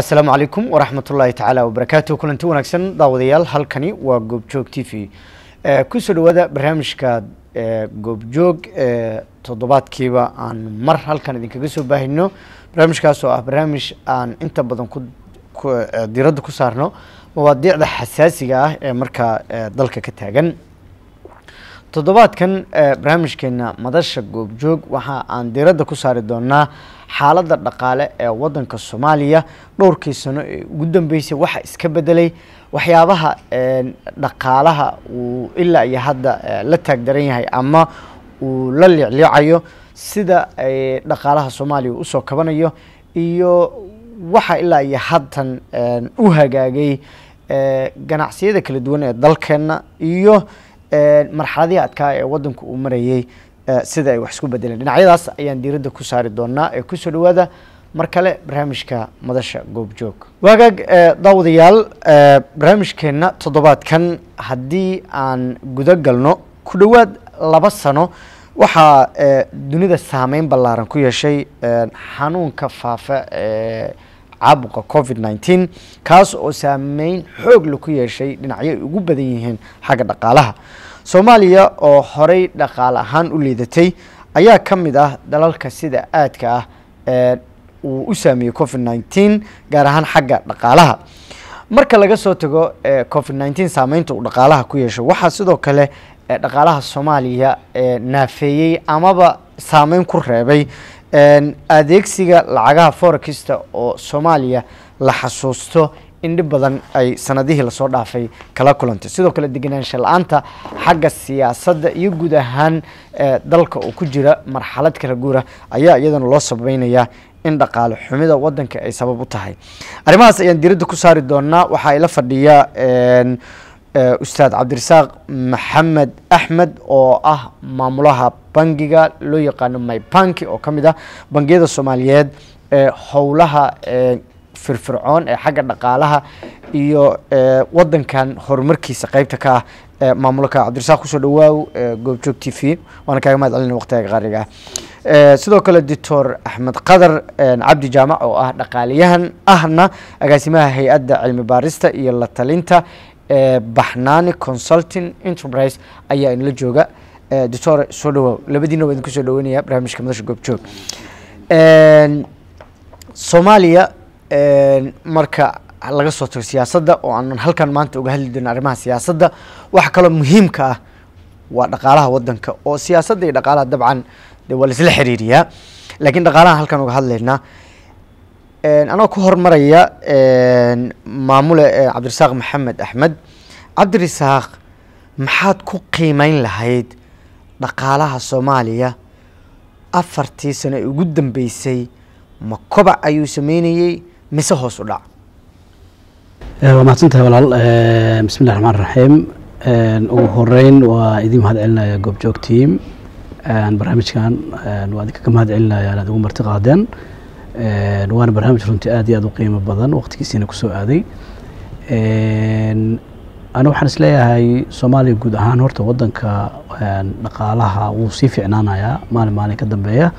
asalaamu calaykum waraxmatullaahi tacaala wabarakaatu kulanti wanaagsan daawadayaal halkani waa goobjoog t v. Kusoo dhawaada barnaamijka goobjoog toddobaadkiiba aan mar halkan idinkaga soo baahino. Barnaamijkaas oo ah barnaamij aan inta badan diradda ku saarno mawaadiicda xasaasiga ah ee markaa dalka ka taagan. Toddobaadkan barnaamijkeena madasha goobjoog waxa aan diradda ku saari doonaa xaaladda dhaqaale ee wadanka soomaaliya. Dhowrkii sano ee ugu dambeysay waxa iska bedelay waxyaabaha dhaqaalaha uu ilaa iyo hadda la taagdaran yahay ama uu la liicliicayo sida dhaqaalaha soomaaliya u soo kabanayo iyo waxa ilaa iyo haddan u hagaagay ganacsiyada kala duwan ee dalkeena iyo marxaladihii adkaa ee wadanku uu marayay sida ay wax isku bedeleen. Dhinacyadaas ayaan diiradda ku saari doonaa ee ku soo dhawaada mar kale barnaamijka madasha goobjoog. Waagaag daawadayaal barnaamijkeenna toddobaadkan haddii aan guda galno ku dhowaad laba sano waxaa dunida saameyn ballaaran ku yeeshay xanuunka faafa ee caabuqa covid nineteen kaas oo saameyn xoog la ku yeeshay dhinacyo ay ugu badan yihiin xagga dhaqaalaha soomaaliya oo horey dhaqaale ahaan u liidatay ayaa ka mid ah dalalka sida aadka ah ee uu u saameeyey covid nineteen gaar ahaan xagga dhaqaalaha. Marka laga soo tago covid nineteen saameynta uu dhaqaalaha ku yeesho waxaa sidoo kale dhaqaalaha soomaaliya naafeeyey amaba saameyn ku reebay adeegsiga lacagaha forekista oo soomaaliya la xasuusto in dhib badan ay sanadihii la soo dhaafay kala kulantay. Sidoo kale degenaansha la'aanta xagga siyaasadda iyo guud ahaan dalka oo ku jira marxalad kala guura ayaa iyadana loo sabaynayaa in dhaqaale xumida wadanka ay sabab u tahay. Arrimahaas ayaan diradda ku saari doonaa waxaa ila fadhiya ustaad cabdirasaaq maxamed axmed oo ah maamulaha bangiga loo yaqaano mybanki oo ka mid ah bangiyada soomaaliyeed ee howlaha firfircoon ee xagga dhaqaalaha iyo wadankan horumarkiisa qeybta ka ah maamulka cabdirasaaq ku soo dhawaaw goobjoog t v. Waana kaaga mahad celina waqtiga qaaliga ah sidoo kale doctor axmed qadar cabdi jaamac oo ah dhaqaaliyahan ahna agaasimaha hay'adda cilmi baarista iyo la talinta baxnaani consulting enterprise ayaa inla jooga. Doctor soo dhawaaw labadiina waa idinku soo dhaweynaya barnaamijka madasha goobjoog soomaaliya marka laga soo tago siyaasadda oo aanan halkan maanta uga hadli doonin arrimaha siyaasadda waxa kaloo muhiimka ah waa dhaqaalaha wadanka oo siyaasadda iyo dhaqaalaha dabcan de waa laisla xiriiriyaa. Laakiin dhaqaalahan halkan uga hadlaynaa anoo ku hormaraya maamule cabdirasaaq maxamed axmed cabdirasaaq maxaad ku qiimeyn lahayd dhaqaalaha soomaaliya? Afartii sano ee ugu dambeysay ma kobac ayuu sameynayey mise hoos u dhac waa mahadsantahay walaal. Bismi llahi raxmaan raxiim ugu horeyn waa idin mahad celinaya goobjoog team. Barnaamijkan waa idinkaga mahad celinaya inaad ugu marti qaadeen. Waana barnaamij runtii aad iyo aad u qiimo badan waqtigiisiina ku soo aaday. Ani waxaan is leeyahay soomaaliya guud ahaan horta wadanka dhaqaalaha wuu sii ficnaanayaa maalin maalin ka dambeeya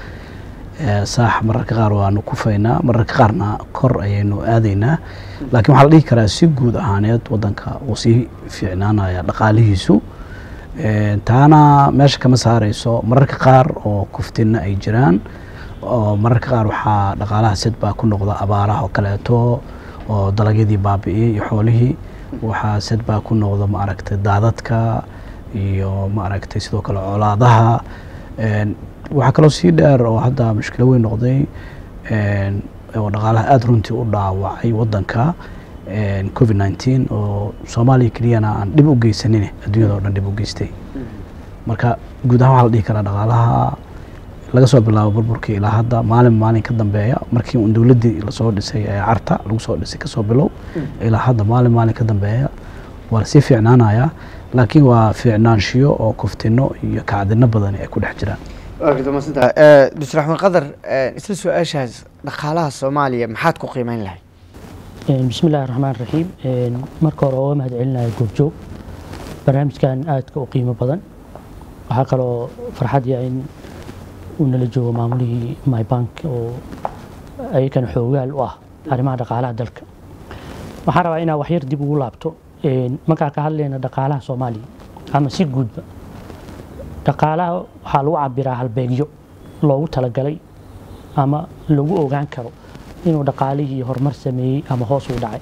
saax mararka qaar waanu kufaynaa mararka qaarna kor ayaynu aadaynaa. Laakiin waxaa la dhihi karaa si guud ahaaneed wadanka wuu sii ficnaanaya dhaqaalihiisu. Taana meesha kama saareyso mararka qaar oo kuftina ay jiraan oo mararka qaar waxaa dhaqaalaha sid baa ku noqda abaaraha oo kaleeto oo dalagyadii baabi'iyey iyo xoolihii. Waxaa sid baa ku noqda maaragtay daadadka iyo maaragtay sidoo kale colaadaha waxaa kaloo sii dheer oo hadda mushkilo weyn noqday oo dhaqaalaha aada runtii u dhaawacay wadanka covid nineteen oo soomaaliya keliyana aan dhib u geysanin adduunyada o dhan dhib u geystay. Marka guud ahaan waxaa la dhihi karaa dhaqaalaha laga soo bilaabo burburkii ilaa hadda maalin maalin ka dambeeya markii un dowladdii la soo dhisay ee carta lagu soo dhisay ka soo bilow ilaa hadda maalin maalin ka dambeeya waa la sii fiicnaanayaa laakiin waa fiicnaanshiyo oo kuftino iyo kacdino badani ay ku dhex jiraan doctor axmed qadar isla su'aashaas dhaqaalaha soomaaliya maxaad ku qiimeyn lahayd? Bismi illahi raxmaan raxiim marka hore oga mahad celinaya goobjoog barnaamijkan aadka u qiimo badan. Waxaa kaloo farxad ya in uu nala joogo maamulihii mybank oo ayakana xoogaal u ah arrimaha dhaqaalaha dalka. Waxaan rabaa inaa waxyar dib ugu laabto. Markaa ka hadlayna dhaqaalaha soomaaliya ama si guudba dhaqaalaha waxaa lagu cabiraa halbeegyo loogu talagalay ama lagu ogaan karo inuu dhaqaalihii horumar sameeyey ama hoos u dhacay.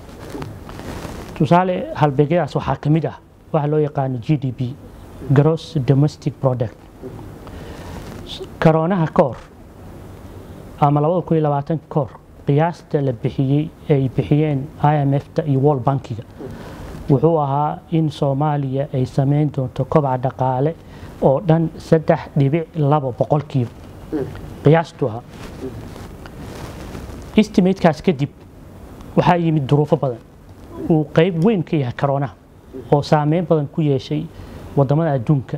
Tusaale halbeegyadaas waxaa ka mid ah waxa loo yaqaano g d p gross domestic product. Karoonaha ka ama labada kun iyo labaatan ka qiyaasta la bixiyey ay bixiyeen i m f-ta iyo world bankiga. Wuxuu ahaa in soomaaliya ay sameyn doonto kobaca dhaqaale oo dhan saddex dhibic laba boqolkiiba qiyaastu ahaa estimatekaas kadib waxaa yimid duruufo badan. Uu qeyb weyn ka yahay karoonaha oo saameyn badan ku yeeshay waddamada adduunka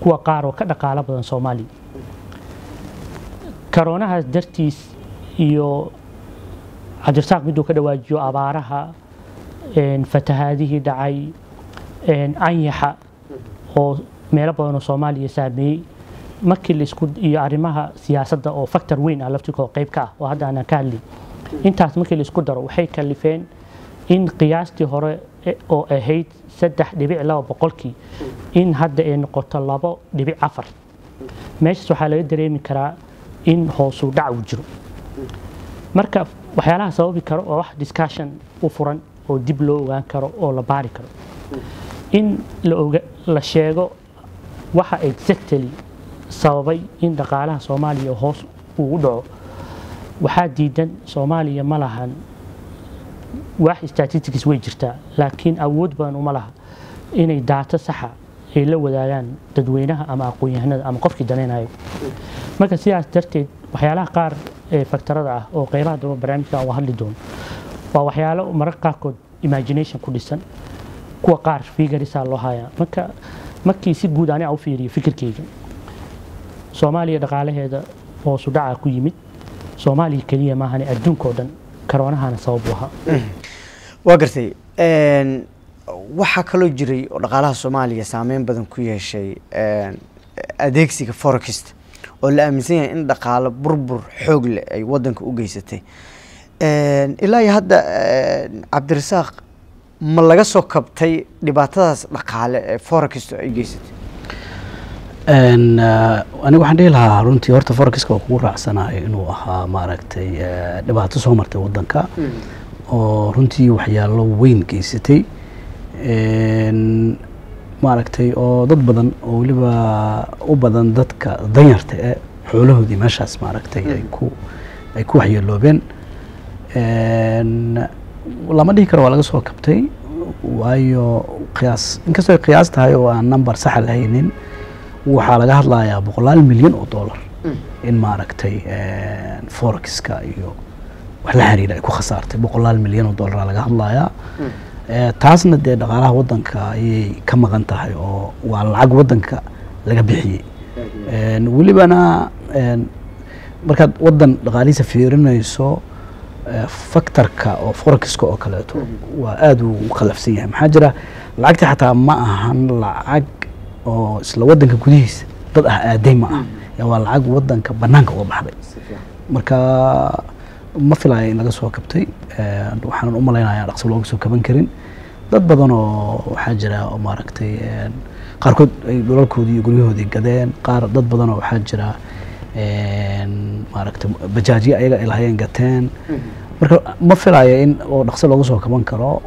kuwa qaar oo ka dhaqaalo badan soomaaliya karoonahaas dartiis iyo cabdirasaaq miduu ka dhawaajiyo abaaraha fatahaadihii dhacay anyaxa oo meelo badan oo soomaaliya saameeyey. Markii la isku iyo arrimaha siyaasadda oo factor weyn ah laftikoo qayb ka ah oo hadda aanan ka hadlin intaas markii la isku daro waxay kalifeen in qiyaastii hore oo ahayd saddex dhibic laba boqolkii in hadda ay noqoto labo dhibic afar. Meeshaas waxaa laga dareemi karaa in hoosuu dhac uu jiro. Marka waxyaalaha sababi karo waa wax discussion u furan oo dib loo ogaan karo oo la baari karo in la sheego waxa exactly sababay in dhaqaalaha soomaaliya hoos uu dhaco. Waxaa diidan soomaaliya ma lahan. Wax statistics way jirtaa laakiin awood badan uma laha inay daato saxa ay la wadaagaan dadweynaha ama aqoon-yahanada ama qofkii danaynayo marka sidaas darteed waxyaalaha qaar ee faktarada ah oo qeybaha daba barnaamijka aan hadli doono waa waxyaalo mararka qaarkood imagination ku dhisan kuwa qaar figarisaa loo hayaa. Marka markii si guud ani u fiiriyo fikirkeyga. Soomaaliya dhaqaalaheeda hoosu dhaca ku yimid soomaaliya keliya maahane adduunkao dhan karoonahana sabab u ahaa waa gartay waxaa kaloo jiray oo dhaqaalaha soomaaliya saameyn badan ku yeeshay adeegsiga forext oo la aaminsan yahay in dhaqaalo burbur xoog leh ay wadanka u geysatay. Ilaa iyo hadda cabdirasaaq ma laga soo kabtay dhibaatadaas dhaqaale ee forext ay geysatay? Aniga waxaan dhihi lahaa runtii horta forexiska waa kugu raacsanayo inuu ahaa maaragtay dhibaato soo martay wadanka oo runtii waxyaalo weyn geysatay. Maaragtay oo dad badan oo weliba u badan dadka danyarta ee xoolahoodii meeshaas maaragtay ay ku ay ku waxyeeloobeen lama dhihi karo waa laga soo kabtay. Waayo qiyaas inkastoo ay qiyaas tahay oo aan number saxa lahaynin. Waxaa laga hadlayaa boqolaal milyan oo dollar in maaragtay forexka iyo wax la xiriira ay ku khasaartay. Boqolaal milyan oo dollara laga hadlayaa. Taasna dee dhaqaalaha wadanka ayay ka maqan tahay oo waa lacag wadanka laga bixiyey. Welibana markaad wadan dhaqaalihiisa fiirinayso factorka oo forexka oo kaleeto waa aada u khalafsan yahay. Maxaa jira lacagta xataa ma ahan lacag oo isla wadanka gudihiisa dad ah aaday ma ah waa lacag wadanka banaanka uga baxday. Marka ma filaya in laga soo kabtay waxaanan u malaynayaa dhaqso looga soo kaban karin. Dad badan oo waxaa jira maaragtay qaarkood ay dhulalkoodii iyo guryahoodii gadeen qaar dad badan oo waxaa jira maaragtay bajaajyo ayaga ay lahayeen gateen. Marka ma filaya in oo dhaqso looga soo kaban karo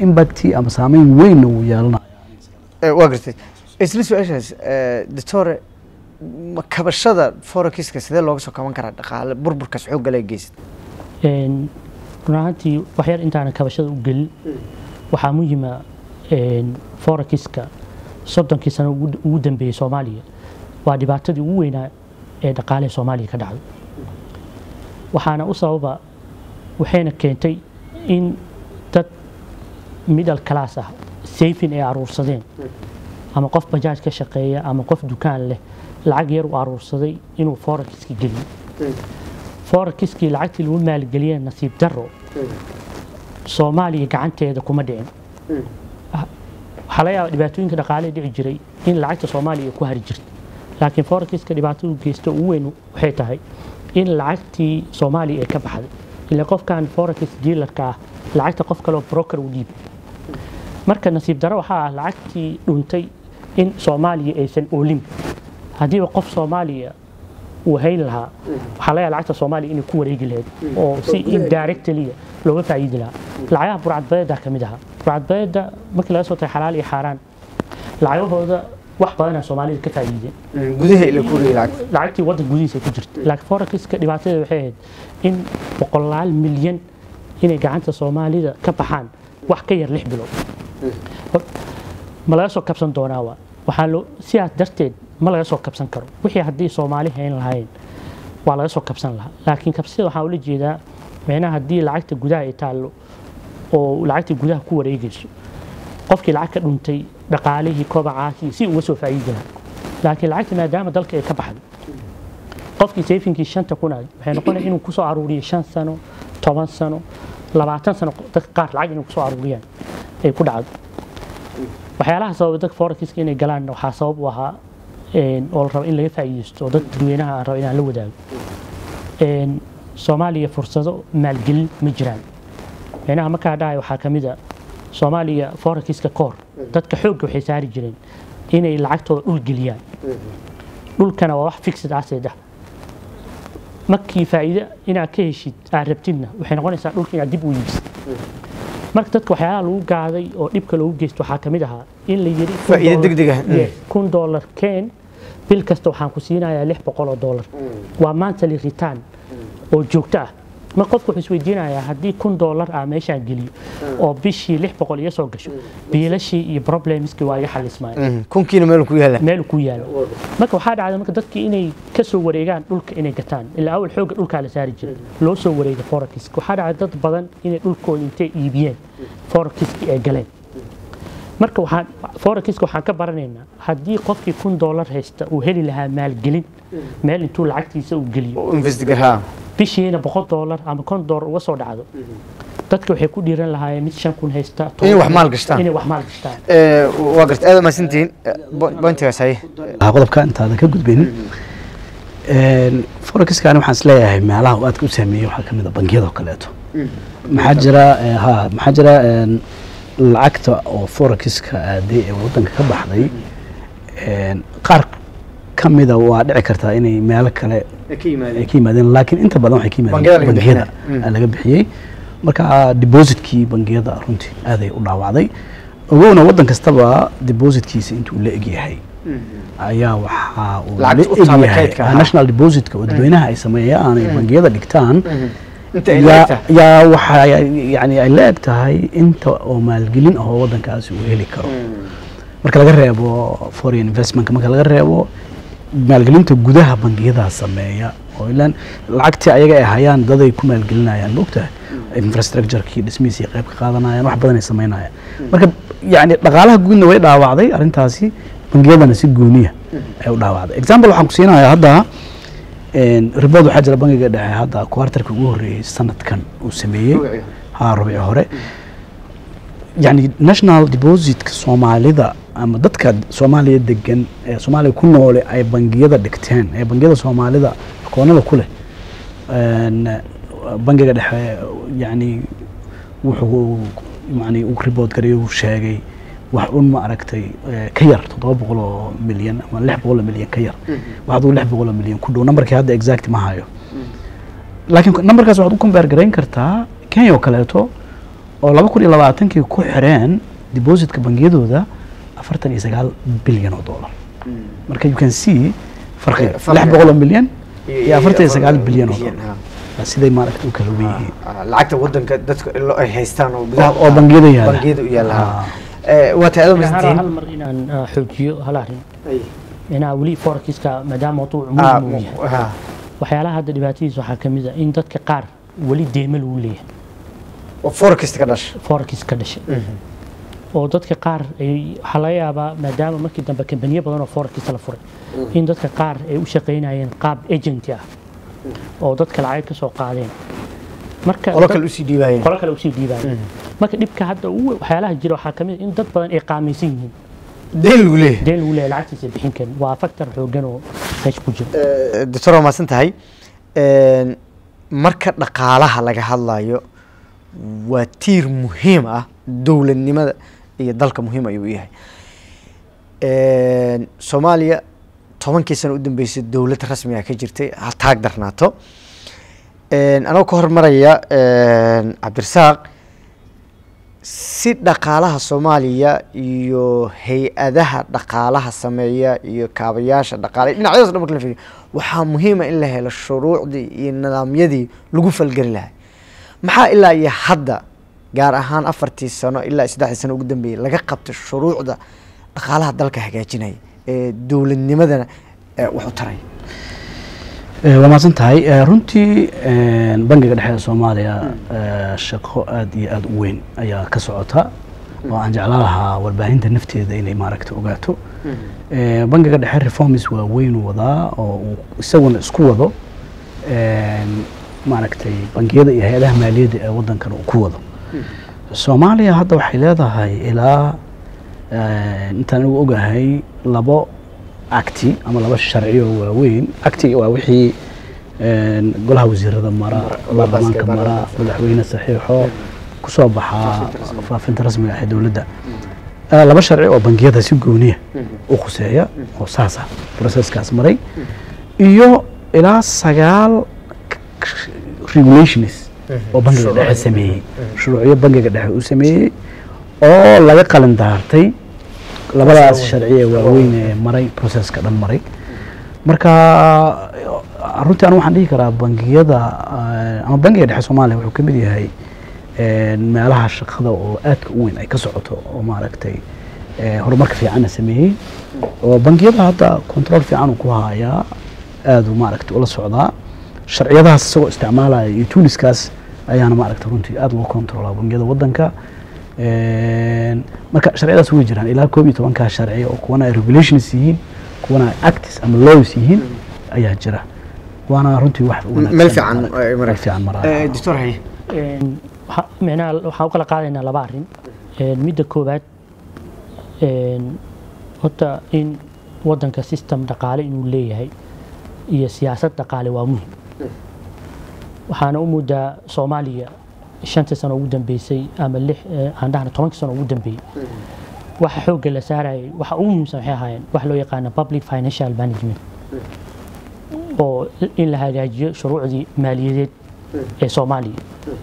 impacti ama saameyn weynna wuu yeelanayo waa gartay. Isla su'aashaas doctore kabashada forexka sidee looga soo kaban karaa dhaqaale burburkaas xooggale geysat run ahaantii waxyar intaana kabashada u gelin. Waxaa muhiima forexka soddonkii sano ugu dambeeyey soomaaliya. Waa dhibaatadii ugu weynaa ee dhaqaalehe soomaaliya ka dhacday waxaana u sababa waxayna keentay in dad middle class ah sayfin ay aruursadeen ama qof bajaaj ka shaqeeya ama qof dukaan leh lacag yar u aruursaday inuu forexki geliyo. Forexkii lacagtii lagu maalgeliyee nasiib daro soomaaliya gacanteeda kuma dhicin. Waxaa laga yaaba dhibaatooyinka dhaqaale dhici jiray in lacagta soomaaliya ku hari jirta laakiin forexka dhibaatadu geysta ugu weyn waxay tahay in lacagtii soomaaliya ee ka baxday ilaa qofkan forex dealerka ah lacagta qof kale oo broker u dhiib marka nasiib daro waxaa ah lacagtii dhuntay in soomaaliya aysan oolin haddiiba qof soomaaliya uu hayn lahaa waxaa laga lacagta soomaaliya inay ku wareegi lahayd oo si indirectly looga faa'iidi lahaa lacagaha burcadbadeeda ka mid ahaa burcadbadeeda markii laga soo tahay xalaal iyo xaaraan lacagahooda wax badanaa soomaalida ka faa'iideen gudaha ila ku riyi lacagta lacagtii waddan gudihiisa ku jirta laakiin forexiska dhibaatadeeda waxay ahayd in boqolaal milyan inay gacanta soomaalida ka baxaan wax ka yar lix bilood. Ma laga soo kabsan doonaa waa waxaa loo sidaas darteed ma laga soo kabsan karo. Wixii haddii soomaali hayn lahayn waa laga soo kabsan lahaa. Laakiin kabsida waxaa ula jeedaa micnaha haddii lacagta gudaha ay taallo oo lacagtii gudaha ku wareegayso. Qofkii lacag ka dhuntay dhaqaalihii kobacaasii si uga soo faa'iidi lahaa laakiin lacagta maadaama dalka ay ka baxday qofkii sayfinkii shanta kuna waxay noqonaya inuu ku soo aruuriyo shan sano toban sano labaatan sano dadka qaar lacag inay ku soo aruuriyaan ay ku dhacdo. Waxyaalaha sababa dadka forexiska inay galaan waxaa sabab u ahaa oo la rabo in laga faa'iideysto oo dad dadweynaha aan rabo inaan la wadaago. Soomaaliya fursado maalgelin ma jiraan. Micnaha markaa dhahay waxaa ka mid a soomaaliya forexiska koor dadka xoogga waxay saari jireen inay lacagtooda dhul geliyaan. Dhulkana waa wax fixed asset ah markii faa'iide inaad ka heshid aad rabtidna waxay noqonaysaa dhulka inaad dib u iibsid marka dadka waxyaalaha lagu gaaday oo dhibka loogu geysto waxaa ka mid ahaa in la Faa'iido degdeg ah. Mm. kun dollar keen bil kasta waxaan ku siinayaa lix boqol oo dollar. Waa monthly return oo joogto ah mar qofku wuxuu isweydiinayaa haddii kun dollar ah meeshaan geliyo oo bishii lix boqol iga soo gasho biilashii iyo problemskii waa iga xalismaya kunkiina meel ku yaalla. Meel ku yaalo marka waxaa dhacday marka dadkii inay ka soo wareegaan dhulka inay gataan ilaa awal xooga dhulkaa la saari jiray loo soo wareega forex. Waxaa dhacday dad badan inay dhulkooda intay iibiyeen forexkii ay galeen marka forexka waxaan ka baranaynaa haddii qofkii kun dollar haysta uu heli lahaa maalgelin meel intuu lacagtiisa uu geliyo. Bishiina boqol dollar ama kon dollar uga soo dhacdo. Dadka waxay ku dhiiran lahaayeen mid shan kun haysta Inay wax maal gashtaan. inay wax maal gashtaan. Waa garta aad mahadsantihiin bointigaas haye Ah, qodobka intaadan ka gudbaynin forexkan waxaan is leeyahay meelaha uu aadka u saameeyey waxaa ka mid a bangiyada oo kaleeto. Maxaa jira eh, ha maxaa jira een, lacagta oo forexka aaday ee wadanka ka baxday qaar ka mida waa dhici kartaa inay meelo kale ay ka yimaadeen. laakiin inta badan waxay ka yimaadeen bangiyada. Mm. laga bixiyey. Marka depositkii bangiyada runtii aaday u dhaawacday. Ogowna wadan kastaba depositkiisa intuu la egyahay ayaa waxaa uu la egyahay national depositka oo dadweynaha ay sameeyaan ay bangiyada dhigtaan. Ay yaa leegtahay? yaa waxa yani ay la eg tahay inta oo maalgelin ah oo wadankaasi uu heli karo. Marka laga reebo foreign investment marka laga reebo maalgelinta gudaha bangiyada sameeya oo ilaan lacagtii ayaga ay hayaan daday ku maalgelinayaan maogtahay infrastructurekii dhismihiisii qayb ka qaadanayaan wax badan ay sameynayaan. Marka yani dhaqaalaha guudna way dhaawacday arrintaasi bangiyadana si gooniya ay u dhaawacday. Example waxaan ku siinayaa hadda ribood waxaa jira bangiga dhexe hadda kwartarka ugu horreeyey sanadkan uu sameeyey ha rubici hore. yani national depositka soomaalida ama dadka soomaaliya degan ee soomaaliya ku noole ay bangiyada dhigteen ee bangiyada soomaalida akoonada ku leh. Bangiga dhexe yani wuxuu yani u ribood garay uu sheegay wax un ma aragtay eh, ka yar toddoba boqol oo milyan ama lix boqol oo milyan ka yar. Wax aduu lix boqol oo milyan ku dhow nambarkii hadda exact ma hayo laakiin nambarkaas waxaad u compare garayn kartaa kenya oo kaleeto oo laba kun iyo labaatankii ku xireen depositka bangiyadooda afartan iyo sagaal bilyan oo dollar. Marka you can see farqiga Eh, lix boqol oo milyan iyo afartan iyo sagaal bilyan oo dollar. siday maaragta u kala wen yihiin Ah, lacagta wadanka dadka ay haystaan oo bangiyada yaalla hal arrin Ay. inaa weli forexka maadaama mawduuc Ah, muhiim uu yahay. mu- ha. waxyaalaha hadda dhibaatadiisa waxaa ka mid a in dadka qaar weli deema lagu leeyahay. Oo forecast ka dhasha. Forex ka dhashay oo dadka qaar waxaa laga yaabaa maadaama markii dambe kambaniyo badan oo forex la furay in dadka qaar ay u shaqaynayeen qaab agenti ah. Oo dadka lacag ka soo qaadeen. Marka qolo kale u sii dhiibaayeen marka dhibka hadda ugu waxyaalaha jira waxaa ka mid a in dad badan ay qaamaysan yihiin. Deyn lagu leeyahay. Deen lagu leeyahay lacagtiisa bixin karin. Waa factor xoogan oo meesha ku jira. Doctor waa mahadsan tahay Een, marka dhaqaalaha laga hadlayo waa tiir muhiim ah dowladnimada iyo dalka muhiim ayuu yahay. Een, soomaaliya tobankii sano u dambeysay dowlad rasmi ah ka jirtay ha taag darnaato. Een, anoo ka hormaraya cabdirasaaq si dhaqaalaha soomaaliya iyo hay'adaha dhaqaalaha sameeya iyo kaabayaasha dhaqaale dhinacyadaas dhan marka la fiiriyo waxaa muhiima in la helo shuruucdii iyo nidaamyadii lagu falgeli lahay maxaa ilaa iyo hadda gaar ahaan afartii sano ilaa saddexdii sano ugu dambeeyey laga qabtay shuruucda dhaqaalaha dalka hagaajinaya ee dowladnimadana wax u taraya waa mahadsan tahay. Runtii bangiga dhexe ee soomaaliya shaqo aad iyo aad u weyn ayaa ka socota. Oo aan jeclaan lahaa warbaahinta nafteeda inay maaragta ogaato. Eh, bangiga dhexe reforms waa weyn uu wadaa oo uu isaguna isku wado. Maaragtay bangiyada iyo hay'adaha maaliyadda ee wadankan uu ku wado. Soomaaliya hadda waxay leedahay ilaa intaan anigu ogahay labo acti ama laba sharciyo waaweyn. Acti waa wixii golaha wasiirada mara baarlamaanka mara madaxweyne saxiixo ku soo baxaa faafinta rasmiga ah ee dowladda. Eh, laba sharci oo bangiyada si gooniya u khuseeya oo saas ah proceskaas maray. Iyo ilaa sagaal regulations oo bangiga dhexe sameeyey. Shuruucyo bangiga dhexe uu sameeyey oo laga qalin daartay labadaas sharci ee waaweyn ee maray processka dhan maray. Marka runtii anu waxaan dhihi karaa bangiyada eh, ama bangiga dhexe soomaaliya wuxuu ka mid yahay eh, meelaha shaqada oo aadka u weyn ay ka socoto oo maaragtay eh, horumarka fiicanna sameeyey. Oo bangiyada hadda control fiican uu ku hayaa aad uu maaragtay ula socdaa. Sharciyadahaas isagoo isticmaalaya iyo tuuliskaas ayaana maaragtay runtii aad loo controlaa bangiyada wadanka Een, marka sharciyadaas way jiraan. Ilaa koob iyo tobankaa sharci oo kuwana ay regulations yihiin kuwana ay acts ama laws yihiin ayaa jira. Waana runtii wax meel fiican meel fiican maraya doctor haye micnaha waxaan u kala qaadaynaa laba arrin. Midda koowaad horta in wadanka system dhaqaale inuu leeyahay iyo siyaasad dhaqaale waa muhiim waxaana u moodaa soomaaliya shantii sano ugu dambeysay ama lix eh, aan dhahna tobankii sano ugu dambeeyey waxa xoogga la saarayay waxa ugu muhiimsan waxay ahaayeen wax loo yaqaano public financial management. Oo in la hagaajiyo shuruucdii maaliyadeed ee soomaaliya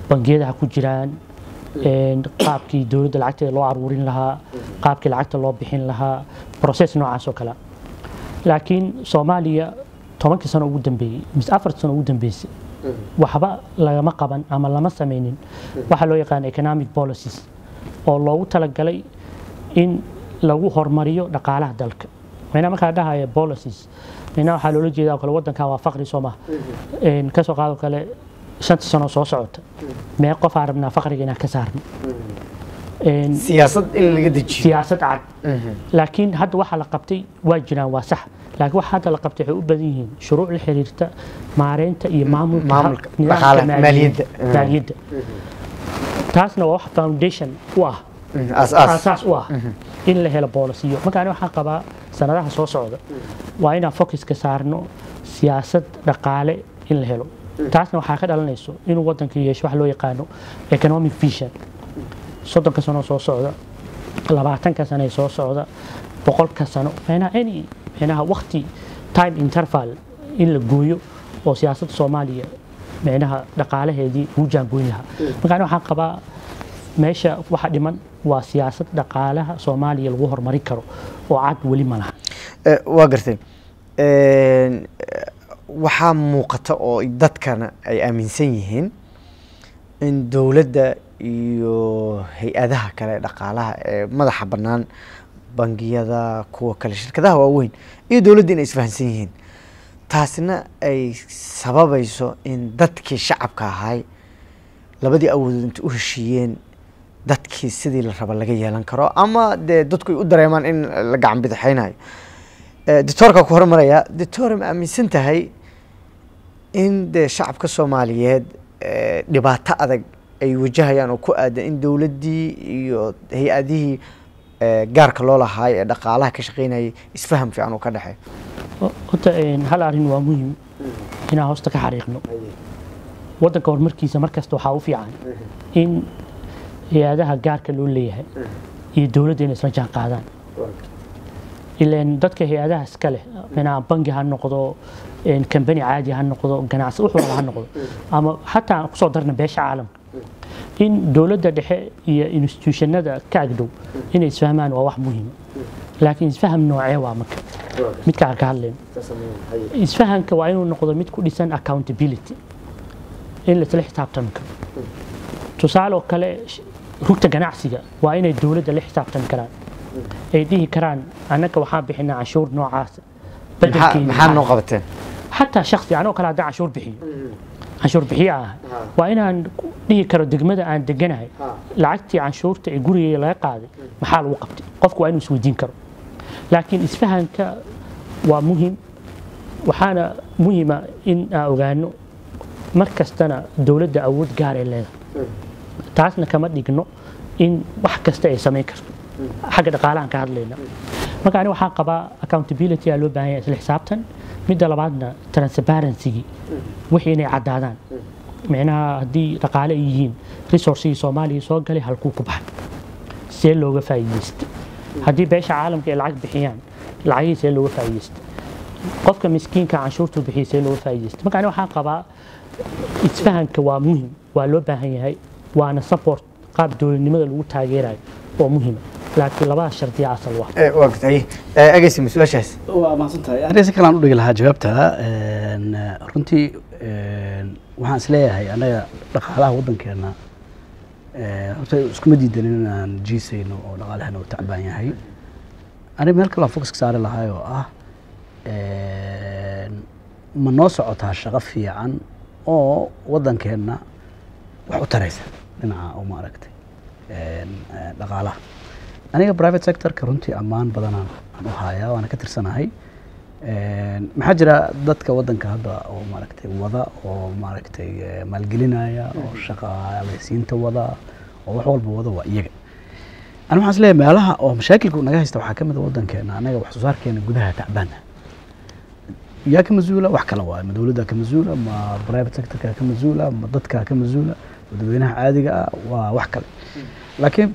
bangiyada ha ku jiraan qaabkii dowladda lacagteeda loo aruurin lahaa qaabkii lacagta loo bixin lahaa process noocaas oo kale. Laakiin soomaaliya tobankii sano ugu dambeeyey mise afartii sano ugu dambeysay waxba lagama qaban ama lama sameynin waxa loo yaqaan economic policies oo loogu talagalay in lagu hormariyo dhaqaalaha dalka. Mayna markaa dhahaya policies mayna waxaa loola jeeda oo kale wadankan waa faqri soo maha. Een, ka soo qaado kale shanta sano soo socota. Mee qof aan rabnaa faqriga inaan ka saarno siyaasad in laga dejiyo. siyaasad cad. Laakiin hadda waxa la qabtay waa jiraan waa sax. Laakiin waxa hadda la qabtay waxay u badan yihiin shuruuc la xiriirta maareynta iyo maamulka maaliyadda. maaliyadda. Taasna waa wax foundation u ah. Asaas aasaas u ah. In la helo boolisiyo marka ani waxaan qabaa sanadaha soo socda waa inaan focuska saarno siyaasad dhaqaale in la helo. Taasna waxaa ka dhalanayso inuu wadanka yeesho wax loo yaqaano economic vision soddonka sano soo socda. Labaatanka sano soo socda. Boqolka sano. Micnaha waqti time interval in la gooyo oo siyaasadda soomaaliya micnaha dhaqaalaheedii ugu jaangoyn lahaa. Marka ani waxaan qabaa meesha waxa dhiman waa siyaasad dhaqaalaha soomaaliya lagu horumarin karo oo cad weli ma laha. Eh, waa gartay. Waxaa muuqata oo dadkana ay aaminsan yihiin in dowladda iyo hay'adaha kale dhaqaalaha ee madaxa bannaan bangiyada kuwa kale shirkadaha waaweyn iyo dowladda inay isfahansan yihiin. Taasina ay sababayso in dadkii shacabka ahay labadii awoodood inta u heshiiyeen dadkii sidii la raba laga yeelan karo ama dee dadku ay u dareemaan in la gacan bidixaynayo. Eh, doctoorka ku hormaraya doctor ma aaminsan tahay in dee shacabka soomaaliyeed eh, dhibaato adag ay wajahayaan oo ku aadan in dowladdii iyo hay'adihii eh, gaarka loo lahaay ee dhaqaalaha ka shaqeynayay isfaham fiican uu ka dhexeeyo horta een, hal arrin waa muhiim inaan hoosta ka xariiqno. Waddanka horumarkiisa markasta waxaa u fiican in hay'adaha gaarka loo leeyahay iyo dowladda inay isla jaan qaadaan. Ileen dadka hay'adaha iska leh minaa bangi ha noqdo kambani caadi ha noqdo ganacsi wuxuu ha noqdo ama xataa ku soo darna beesha caalamka in dowladda dhexe iyo institutionada ka agdhow inay isfahmaan waa wax muhiima laakiin isfaham noocee waa marka midka aan ka hadlayno isfahanka waa inuu noqdo mid ku dhisan accountability. in laisla xisaabtami karo tusaale oo kale rugta ganacsiga waa inay dowladda la xisaabtami karaan ay dhihi karaan annaga waxaan bixinaa canshuur noocaas maxaa noo qabateen xataa shaksi anoo kale haddaan canshuur bixiyo canshuur bixiye ah waa inaan dhihi karo degmada aan deganahay lacagtii canshuurta ee gurigeyga laga qaaday maxaa lagu qabtay? Qofku waa inuu isweydiin karo. Laakiin isfahanka waa muhiim waxaana muhima in aan ogaano mar kastana dowladda awood gaar ay leedahay. Taasna kama dhigno in wax kasta ay samayn karto. Xagga dhaqaalahan ka hadlayna marka ani waxaan qabaa accountability aa loo baahan yahay isla xisaabtan. Midda labaadna transparency-gii wixii inay caddaadaan micnaha haddii dhaqaale ay yihiin resourcigii soomaaliya soo galay halkuu ku baxay. See looga faa'iidaystay. Haddii beesha caalamka ay lacag bixiyaan lacagihii see looga faa'iidaystay. Qofka miskiinka canshuurtuu bixiyay see looga faa'iidaystay. Marka ani waxaan qabaa isfahanka waa muhiim waa loo baahan yahay waana support qaab dowladnimada lagu taageerayo oo muhima laakiin labada shardiya asal waa. Wagtay ageysi mas'uulaashaas waa mahadsantahay. Aniga si kalaan u dhigi lahaa jawaabta runtii waxaan is leeyahay anaga dhaqaalaha waddankeena horta iskuma diidanin inaan jiisayno oo dhaqaalahana uu tacbaan yahay. Aniga meel kaloo focuska saari lahay oo ah ma noo socotaa shaqo fiican oo waddankeenna wax u taraysa dhinaca oo maaragtay dhaqaalaha. Aniga private sectorka runtii ammaan badanaan aan u hayaa waana ka tirsanahay maxaa jira dadka waddanka hadda oo maaragtay wada oo maaragtay maalgelinaya oo shaqaaleysiinta wada oo wax walba wada waa iyaga. Ani waxaan is leeyahay meelaha oo mashaakilku naga haysta waxaa ka mid a waddankeena anaga wax soo saarkeena gudaha tacbaana yaa ka mas'uula wax kale waaye ma dowladda ka mas'uula ma private sectorka ka mas'uula ma dadka ka mas'uula dadweynaha caadiga ah waa wax kale. Laakiin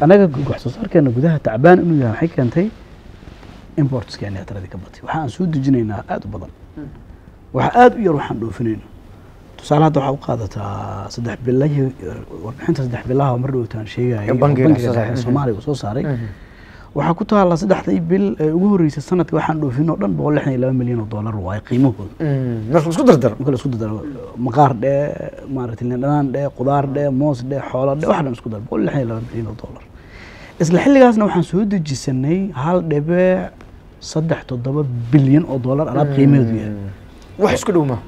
anaga wax soo saarkeena gudaha tacbaan inuu yahay waxay keentay importskeena tiradii ka batay. Waxa aan soo dejinaynaa aada u badan. Waxa aada u yar waxaan dhoofinayno tusaale hadda waxaa u qaadataa saddex bilahi warbixinta saddex bilaha mar dhowtaan bangiga dhexe soomaaliya uu soo saaray. Waxaa ku taala saddexdii bil ee ugu horreysay sanadka waxaan dhoofin oo dhan boqol lixdan iyo laba milyan oo dollar waaye qiimahooda. Marka isku dardaro marka isku dardaro maqaar dhee maaragtay lindhanaan dhee qudaar dhee moos dhee xoolo dhee wax dhan isku dar boqol lixdan iyo laba milyan oo dollar isla xilligaasna waxaan soo dejisanay hal dhibic saddex toddoba bilyan oo dollar alaab qiimaheedu yahay. Wax isku dhow ma?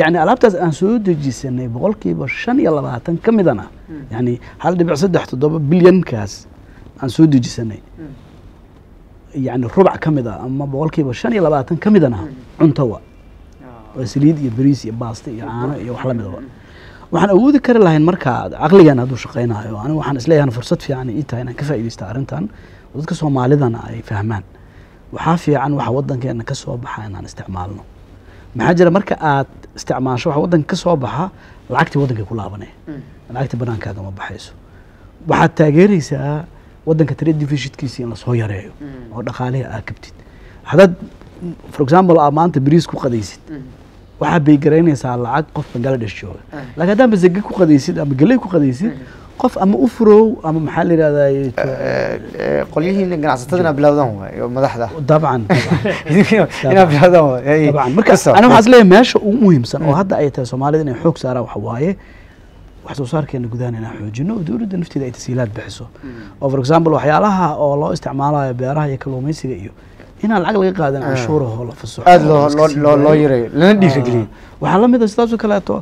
Yani alaabtaas aan soo dejisanay boqolkiiba shan iyo labaatan ka midana yani hal dhibic saddex toddoba bilyankaas aan soo dejisanay. Yani rubac ka mid a ama boqolkiiba shan iyo labaatan ka midana cunto wa. Waa saliid iyo bariis iyo baasto iyo caano iyo wax lamidaba waxaan awoodi kari lahayn markaa caqligan hadduu shaqaynayo anigu waxaan is leeyahay fursad fiican ii tahay inaan ka faa'iidaysta arrintan. Dadka soomaalidana ay fahmaan. Waxaa fiican waxa waddankeena ka soo baxa inaan isticmaalno. Maxaa jira marka aad isticmaasho waxa waddanka ka soo baxa lacagtii waddankay ku laabanaya lacagtii bannaankaaga ma baxayso. Waxaad taageeraysaa waddanka trade deficitkiisa in la soo yareeyo oo dhaqaalihi aad kabtid haddaad for example aad maanta bariis ku qadaysid waxaad baygaraynaysaa lacag qof bangaladesh jooga laakiin haddaan basage ku qadaysid ama geley ku qadaysid qof ama u furow ama maxaa la yidhahdaa qolyihiin ganacsatada inaa bilowdaan waay madaxda. Dabcan inaa bilowdaan waay dabcan. Marka ani waxaan is leeyahay meesha ugu muhiimsan oo hadda ay tahay soomaalida inay xoog saaraan waxa waaye wax soo saarkeena gudahan inaan xoojino. Oo dowladda nafteeda ay tasiilaad bixiso. Oo for example waxyaalaha oo loo isticmaalayo beeraha iyo kalluumaysiga iyo inaan lacag laga qaadan canshuurahoo la fasaxo aada loo yareeyo lana dhiirigeliyo waxaa la mid a sidaasoo kaleeto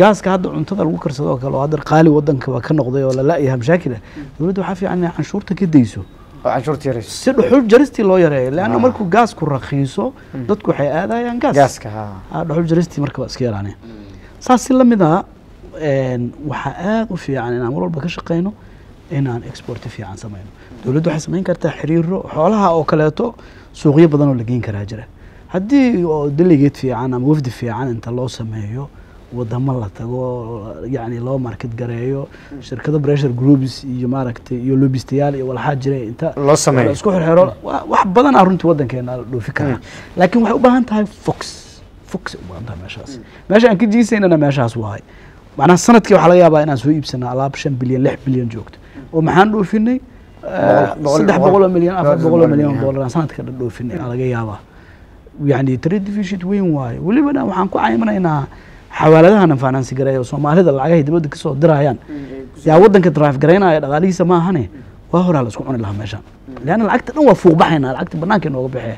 gaaska hadda cuntada lagu karsado oo kale oo hadda qaali waddanka waa ka noqday oo lala-yaha mashaakila dowladda waxaa fiican inay canshuurta ka dayso. Si dhuxul jaristii loo yareeyo leanna markuu gaasku rakiiso dadku waxay aadayaan gaas. Gaaska ha dhuxul jaristii marka waa iska yaraaneen saas si la mid a waxaa aada u fiican inaan mar walba ka shaqeyno inaan exporti fiican sameyno dowladdu waxay samayn kartaa xiriiro xoolaha oo kaleeto suuqyo badan oo la geyn karaa jira. Haddii oo delegeed fiican ama wafdi fiican inta loo sameeyo wadamo la tago yani loo market gareeyo shirkado pressure groups iyo maaragtay iyo lobistayaal iyo walxaa jira inta Loo sameeyo. isku xirxiro wa- wax badan ah runtii la dhoofi karaa laakiin waxay u baahan tahay fox fox ay u baahan tahay meeshaas. Meesha aan ka jiisaynana meeshaas waay macnaha sannadkii waxaa laga yaabaa inaan soo iibsana alaab shan bilyan lix bilyan joogto. Oo maxaan dhoofinay saddex boqol- boqol oo milyan afar boqol boqol oo milyan, oo dollar aan sanadka dhan dhoofinay aa laga yaabaa yani trade deficit weyn waaye welibana waxaan ku caymanaynaa xawaaladahan finance gareeya oo soomaalida lacagahay dibadda ka soo dirayaan. Yaa wadanka drive garaynaya dhaqaalihiisa maahane waa horaa la isku cuni lahaa meeshaan leanna lacagta dhan waa fuuq baxaynaa lacagta banaanka inooga baxee.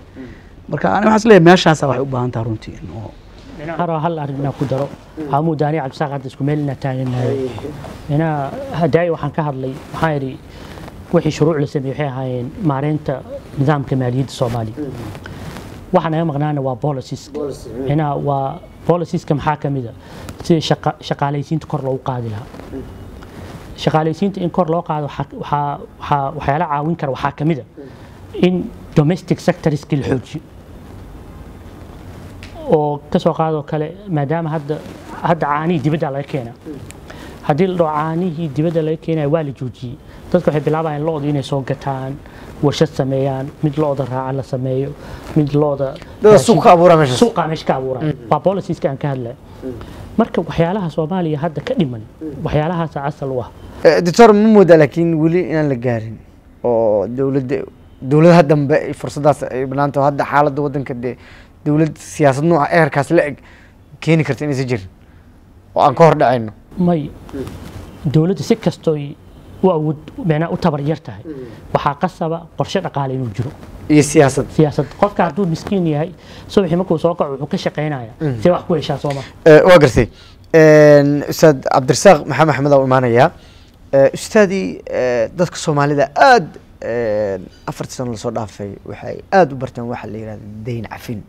Marka ani waxaan is leeyahay meeshaasa waxay u baahan tahay runtii in oo haro hal arrin inaan ku daro. Haamuu daani cabdisaaq hadda isku meel inaan taaganahay inaa hadaayo waxaan ka hadlay waxaan idhi wixii shuruuc la sameeyey waxay ahaayeen maareynta nidaamka maaliyadda soomaaliya. Waxaa naga maqnaana waa bolisiska inaa waa bolisiska maxaa ka mid a? Sida shaqa- shaqaalaysiinta kor loogu qaadi lahaa. Shaqaalaysiinta in kor loo qaado waxyaala caawin kara waxaa ka mid a in domestic sectorski la xoojiyo. Oo ka soo qaadoo kale maadaama hadda hadda caanihii dibadda laga keena haddii la dhaho caanihii dibadda laga keenaya waa la joojiyey dadka waxay bilaabayaan lo-da inay soo gataan warshad sameeyaan mid lo-da raaca la sameeyo mid lo-da dada suuq ka abuura meeshaas. suuqa meesha ka abuuraan waa bolisiska aan ka hadlay. Marka waxyaalaha soomaaliya hadda ka dhiman waxyaalahaasa asal u ah. Eh, doctor ma moodaa laakiin weli inaan la gaarin oo dowladda dowladaha dambe fursadaas ay banaanto hadda xaaladda wadanka dee dowlad siyaasad nooca eerkaas la eg keeni karta inaysan jirin oo aan ka hor dhacayno. May dowladda si kastoy u awood micnaa u tabar yar tahay. Waxaa qasaba qorshe dhaqaale inuu jiro. Iyo siyaasad. Siyaasad. Qofka hadduu miskiin yahay subaxii markuu soo kaco wuxuu ka shaqaynaya see wax ku heshaa sooma Eh, waa gartay. Ustaad cabdirasaaq maxamed axmed aa u imaanayaa Eh, ustaadii eh, dadka soomaalida aad afartii sano la soo dhaafay waxay aada u barteen waxa la yihahda dayn cafin.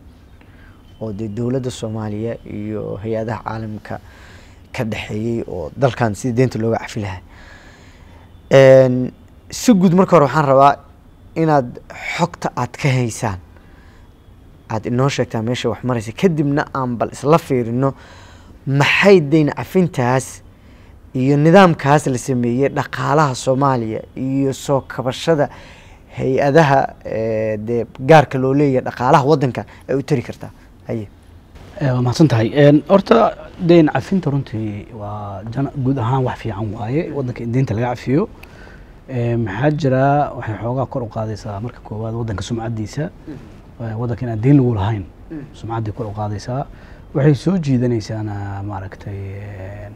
Oo si guud marka hore waxaan rabaa inaad xogta aad ka haysaan. Aad inoo sheegtaa meesha wax maraysa. Kadibna aan bal isla fiirino maxay dayn cafintaas iyo nidaamkaas la sameeyey dhaqaalaha soomaaliya iyo soo kabashada hay'adaha dee gaarka loo leeyahay dhaqaalaha wadanka ay u tari kartaa. Haye Eh, waa mahadsan tahay. Horta deyn cafinta runtii waa guud ahaan wax fiican waaye. Wadanka in deynta laga cafiyo maxaa jira waxay xoogaa kor u qaadaysaa marka koowaad wadanka sumcadiisa wadanka inaan deyn lagu lahayn sumcaddii kor u qaadaysaa. Waxay soo jiidanaysaana maaragtay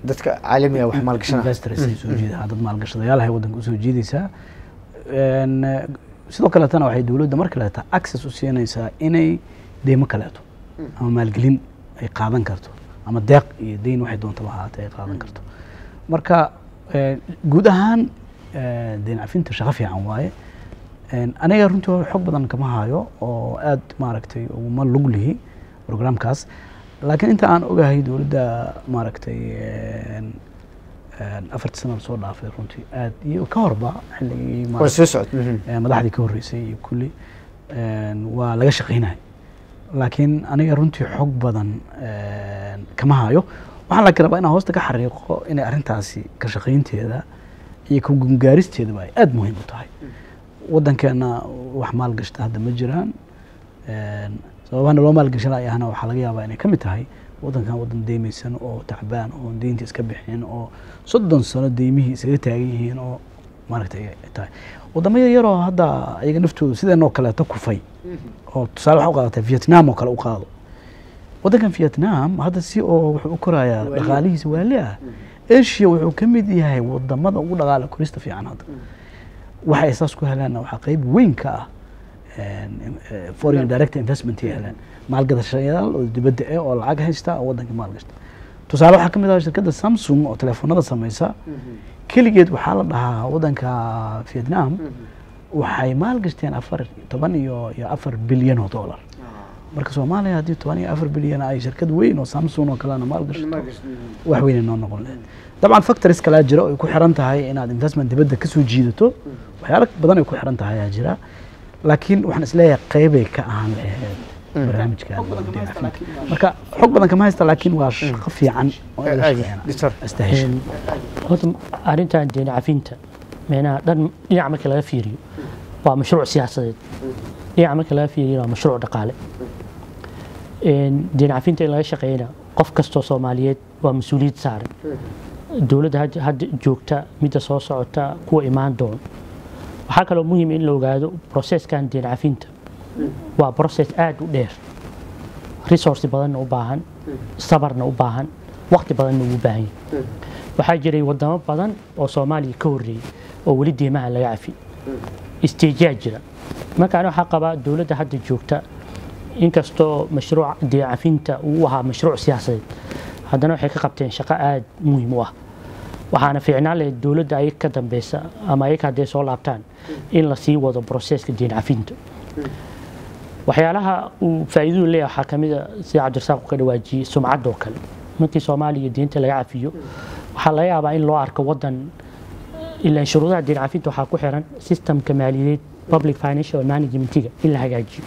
dadka caalamiga wax investors ay soo jiidaa dad maalgashadayaal ay wadanka u soo jiidaysaa. Sidoo kaleetana waxay dowladda mar kaleeta access u siinaysaa inay deymo kaleeto ama maalgelin ay qaadan karto ama deeq iyo deyn waxay doontaba ahaatee ay qaadan karto. Marka guud ahaan deyn cafinta shaqo fiican waaye. Aniga runtii xog badan kama hayo oo aad maaragtay uma lug lihi programkaas. Laakiin inta aan ogahay dowladda maaragtay afartii sana soo dhaafay runtii aad iyo ka horba xilligii mhm. madaxdii ka horreysay iyo kulli waa laga shaqaynaya laakiin aniga runtii xog badan kama hayo waxaan laakiin rabaa inaan hoosta ka xariiqo inay arrintaasi ka shaqaynteeda iyo ka gungaaristeedaba ay aada muhiim u tahay. Wadankeena wax maalgashta hadda ma jiraan. Sababahana loo maalgashanayahana waxaa laga yaabaa inay ka mid tahay wadankan wadan deymaysan oo tacbaan oo deynta iska bixin oo soddon sano deymihii isaga taagan yihiin oo maaragtay ay tahay. Wadamo yaryaroo hadda iyaga naftoodu sideenoo kaleeto kufay oo tusaale waxaa u qaadatay vietnam oo kale u qaado. Wadankan vietnam hadda si oo wuxuu u korayaa dhaqaalihiisa waali ah asia wuxuu ka mid yahay waddamada ugu dhaqaala korista fiican hadda. Waxa ay saas ku helaanna waxaa qeyb weyn ka ah eh, foreign direct investment ay helaan maalgadashayaal oo dibadda ah oo lacag haysta oo wadanka maalgashta tusaale waxaa ka mid ah shirkadda samsung oo telefoonada sameysa keligeed waxaa la dhahaa wadanka vietnam. Waxay maalgashteen afar toban iyo iyo afar bilyan oo dollar marka soomaaliya haddii toban iyo afar bilyan ay shirkad weyn oo samsung oo kalena maalgashato wax weyn ay noo noqon lahayd dabcan factories kalaa jira oo ay ku xiran tahay inaad investment dibadda ka soo jiidato. Waxyaalo badan ay ku xiran tahay ayaa jira. Laakiin waxaan is leeyahay qeybay ka ahaan lahayd cafinta marka xog badan kama haysta laakiin waa shaqo fiican horta arrintan deyn cafinta meenaha dhan dhinaca marka laga fiiriyo waa mashruuc siyaasadeed. Dhinaca marka laga fiiriyo waa mashruuc dhaqaale Een, deyn cafinta in laga shaqeeyana qof kastoo soomaaliyeed waa mas'uuliyad saaran. Dowladda hadda- joogta midda soo socota kuwa imaan doon waxaa kaloo muhiim in la ogaado processkan deyn cafinta waa process aad u dheer. Resource badanna u baahan sabarna u baahan waqti badanna uu u baahan yahay. Waxaa jiray wadamo badan oo soomaaliya ka horreeyay oo weli deemaha laga cafi. Isteejyaa jira. Marka ani waxaa qabaa dowladda hadda joogta inkastoo mashruuc deen cafinta uu ahaa mashruuc siyaasadeed haddana waxay ka qabteen shaqo aad muhiim u ah. Waxaana fiicnaan lahayd dowladda ayaga ka dambeysa ama ayaga hadday soo laabtaan in la sii wado broseska deen cafinta waxyaalaha uu faa'iidadu leeyahay waxaa ka mid a sida cabdirasaaq uu ka dhawaajiyey sumcadoo kale. Markii soomaaliya deenta laga cafiyo waxaa laga yaabaa in loo arko wadan ilaan shuruudaha deen cafinta waxaa ku xiran systemka maaliyadeed public financial managementiga in la hagaajiyo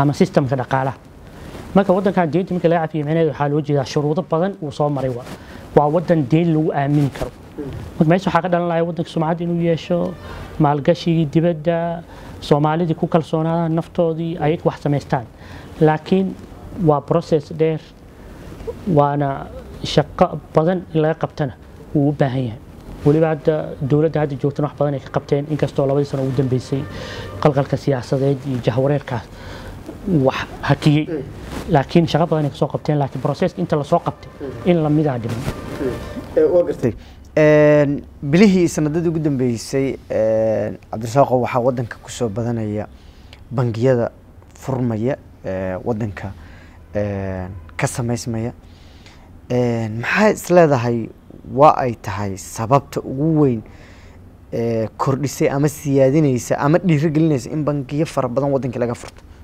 ama systemka dhaqaalaha marka wadankan deenta marka laga cafiyo micnaheedu waxaa loo jeedaa shuruudo badan uu soo maray waa wadan deen lagu aamini karo. Marka meesha waxaa ka dhalan lahaa wadanka sumcad inuu yeesho maalgashigii dibadda soomaalidii ku kalsoonaadaan naftoodii ayag wax samaystaan. Laakiin waa process dheer waana shaqo badan in laga qabtana wuu u baahan yahay. Weliba hadda dowladda hadda joogtana wax badan ay ka qabteen inkastoo labadii sano ugu dambeysay qalqalka siyaasadeed iyo jahwareerkaas wax hakiyey laakiin shaqo badan ay ka soo qabteen laakiin processka inta la soo qabtay in lamidaa dhiman waa gartay Een, bilihii sanadadii ugu dambeysay cabdirasaaqo waxaa wadanka ku soo badanaya bangiyada furmaya wadanka ka samaysmaya. Maxaa isleedahay waa ay tahay sababta ugu weyn ee kordhisay ama siyaadinaysa ama dhiirigelinaysa in bangiyo fara badan wadankii laga furto? Eh,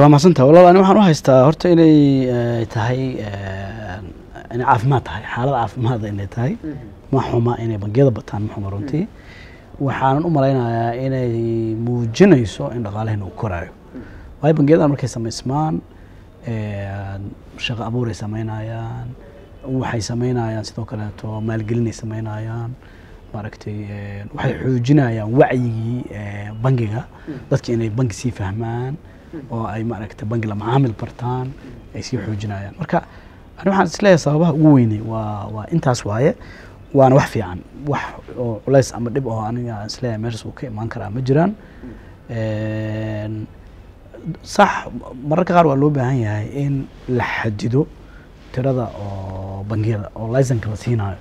waa mahadsantaha walaal ani waxaan u haystaa horta inay tahay inay caafimaad tahay xaalad caafimaada inay tahay. Ma xuma inay bangiyada bataan ma xuma runtii. Waxaanan u malaynayaa inay muujinayso in dhaqaalahena uu koraayo. Waayo bangiyadan markay samaysmaan shaqo abuuray samaynayaan waxay samaynayaan sidoo kaleeto maalgelinay samaynayaan maaragtay waxay xoojinayaan wacyigii bangiga. Dadka inay bangi sii fahmaan oo ay maaragtay bangi la macaamil bartaan ay sii xoojinayaan. Marka ani waxaan is leeyahay sababaha ugu weynay waa waa intaas waaye waana wax fiican. Wax oo culays ama dhib oo aniga aan is leeyahay meeshaas uu ka imaan karaa ma jiraan. Sax mararka qaar waa loo baahan yahay in la xadido tirada oo bangiyada oo licenka la siinayo.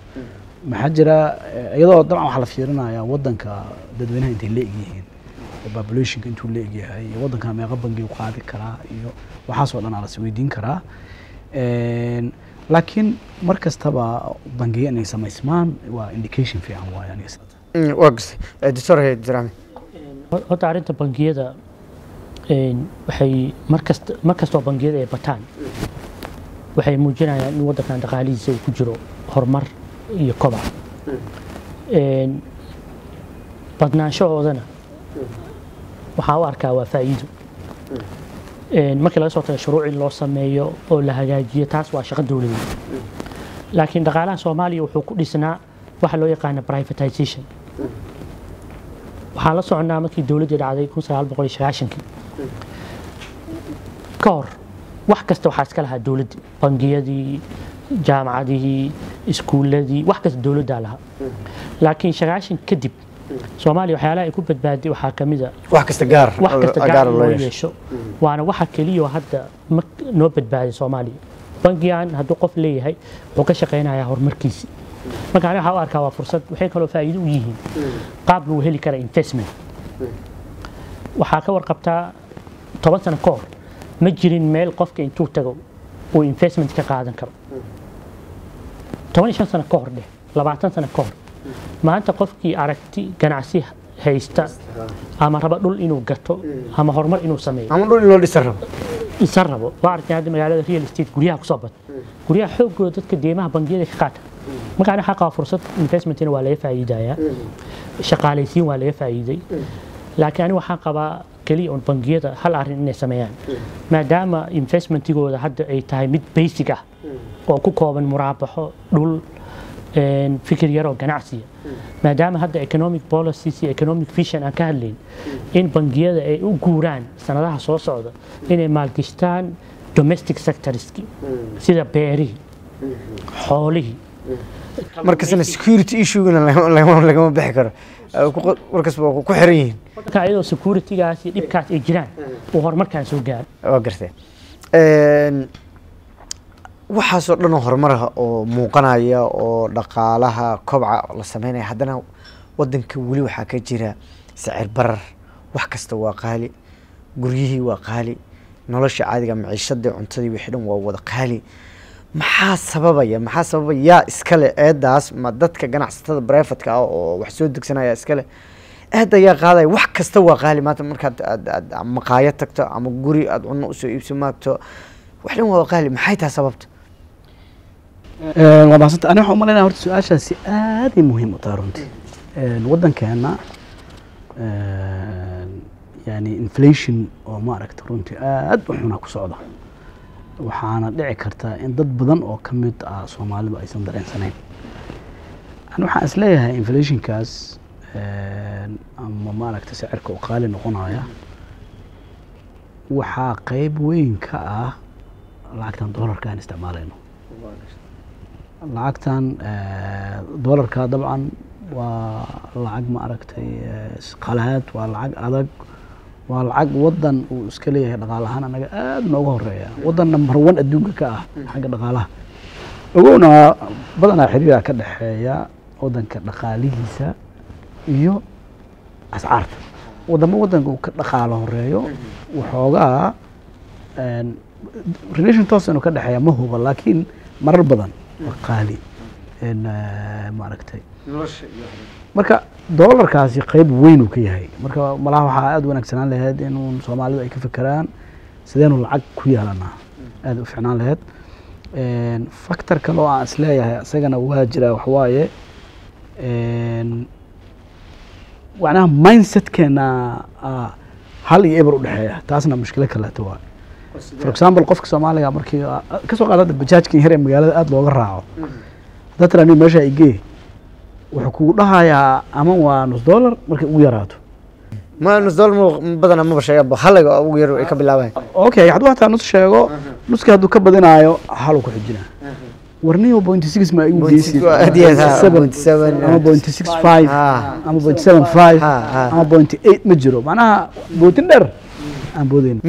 Maxaa jira eh, iyadoo dabcan waxaa la fiirinayaa wadanka dadweynaha intay la egyihiin oo populationka intuu la egyahay iyo wadanka meeqa bangi u qaadi karaa iyo waxaasoo dhan aa las weydiin karaa laakiin mar kastaba bangiyo inay samaysmaan waa indication fiican aniga Mm, horta arrinta bangiyada waxay markasta mar kastoo bangiyada ay bataan waxay muujinayaan in wadankan dhaqaalihiisa uu ku jiro horumar iyo kobac. Een, badnaanshahoodana waxaa u arkaa waa faa'iido markii laga soo tago shuruuc in loo sameeyo oo la hagaajiyo taas waa shaqo dowladeed laakiin dhaqaalaha soomaaliya wuxuu ku dhisnaa waxa loo yaqaana privatization. Waxaan la soconnaa markii dowladdii dhacday ka hor wax kasta waxaa iska lahaa dowladda bangiyadii jaamacadihii iskuuladii wax kasta dowladdaa lahaa. Laakiin sagaashan kadib soomaaliya waxyaalaha ay ku badbaaday waxaa ka mid a wax kasta gaar. wax kasta gaar gaar loo loo yeesho. waana waxa keliya hadda noo badbaaday soomaaliya. Bangigan hadduu qof leeyahay wuxuu ka shaqaynayaa horumarkiisi marka aniga waxaa u arkaa waa fursad waxay kaloo faa'iido u yihiin qaab lagu heli kara investment. Waxaa ka warqabtaa toban sano ka hor ma jirin meel qofka intuu tago uu investment ka qaadan karo. Toban iyo shan sano ka hor dheh labaatan sano ka hor maanta qofkii aragti ganacsi haysta ama raba dhul inuu gato ama horumar inuu sameeyo. Ama dhul in loo dhisan rabo. Waa aragtay hadda magaalada real estate guryaha ku soo bad. Guryaha xoogooda dadka deemaha bangiyada ka qaata. Marka aniga waxaa qaba fursad investmentina waa laga faa'iidayaa. Shaqaalaysiin waa laga faa'iiday. Laakiin aniga waxaan qabaa keliya un bangiyada hal arrin inay sameeyaan. Maadaama investmentigooda hadda ay tahay mid basic ah oo ku kooban muraabaxo dhul fikir yar oo ganacsiya maadaama hadda economic policies iyo economic vision aan ka hadlayn in bangiyada ay u guuraan sanadaha soo socda inay maalgashtaan domestic sectorski sida beerihii xoolihii markasna security issuegana lagama- bixi karo ku- markas waa ku xiran yihiin marka ayadoo securitygaas iyo dhibkaas ay jiraan uu horumarkaan soo gaaro waa gartay Een, waxaasoo dhan oo horumaraha oo muuqanaya oo dhaqaalaha kobca la sameynaya. Haddana wadanka weli waxaa ka jira sicir barar wax kasta waa qaali guryihii waa qaali nolosha caadiga maciishadii cuntadii wixii dhan waa wada qaali. Maxaa sababaya? Maxaa sababaya yaa iskale eedaas ma dadka ganacsatada brefatka ah oo wax soo degsanaya iskale aad ayaa qaadaya? Wax kasta waa qaali. Maanta markaad aad maqaayad tagto ama guri aad cunno u soo iibso maagto wax dhan waa qaali. Maxay tahay sababta waa su'aashaasi aad ay muhiim u tahay runtii. Een, waddankeena een, yani inflation oo maaragta runtii aad u xuna ku socda. Waxaana dhici karta in dad badan oo ka mid ah soomaalidu aysan dareensanayn ani waxaan is inflationkaas ama maaragta sicirka oo qaali noqonaya waxaa qeyb weyn ka ah lacagtan doolarka isticmaalayno lacagtan eh, doolarka dabcan waa lacag ma aragtay eh, qalaad waa lacag adag waa lacag wadan uu iska leeyahay dhaqaale ahaan anaga aad nooga horreeya wadan number one adduunka ka ah xagga dhaqaalaha. Ogowna badanaa xiriira ka dhexeeya wadanka dhaqaalihiisa iyo ascaarta. Wadamo wadanka uu ka dhaqaalo horeeyo waxoogaa een, relation toos inuu ka dhexeeya ma huba laakiin marar badan waa qaali een, eh, maaragtay marka doolarkaasi qeyb weyn uu ka yahay. Marka malaha waxaa aada wanaagsanaan lahayd inuu soomaalidu ay ka fekeraan sideenu lacag ku yeelanaa aada u ficnaan lahayd Een, factor kale oo aan is leeyahay isagana waa jira waxawaaye een, macnaha mindsetkeena ah, hal iyo eber u dhexeeya taasna mushkilo kaleeto waa for example qofka soomaaliga markii ka soo qaad hadda bajaajkan yar ee magaalada aada looga raaco. Haddaad tira aniga meesha igee wuxuu kugu dhahayaa ama waa nus dollar markay ugu yaraato. Ma nus dollar ma badana maba sheega halaga ugu yar ay ka bilaabeen. Okay hadduu hataa nus sheego nuski hadduu ka badinaayo haluu ku xijinaa warniyo point six ma igu geysid ama ah. point six five Ah. ama point seven five Ah, ah. ama point eight ma jiro. Macnaha bootin dheer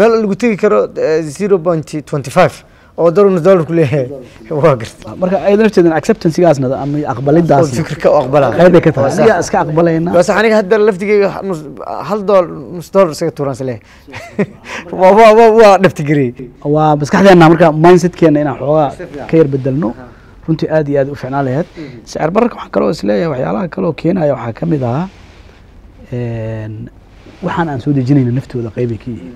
meel lagu tegi karo zero point twenty five oo dollar nus dollar ku leeyahay. Waa garta marka ayada nafteedana acceptancegaasna ama oo aqbalidaasna fikirka u aqbalaa qayb ay ka tahay. Aniga iska aqbalayna. Bas aniga hadda laftigeyga hal dool nus dollar isaga tuuraan sile waa waa waa waa dhaftigarey waa maskaxdeena marka mindsetkeena inaan xoogaa ka yar bedelno runtii aad iyo aad u ficnaan lahayd sicir bararka waxaan kaloo is leeyahay waxyaalaha kaloo keenaya waxaa ka mid ah een, waxaan aan soo dejinayna naftooda qeybay ka yihiin.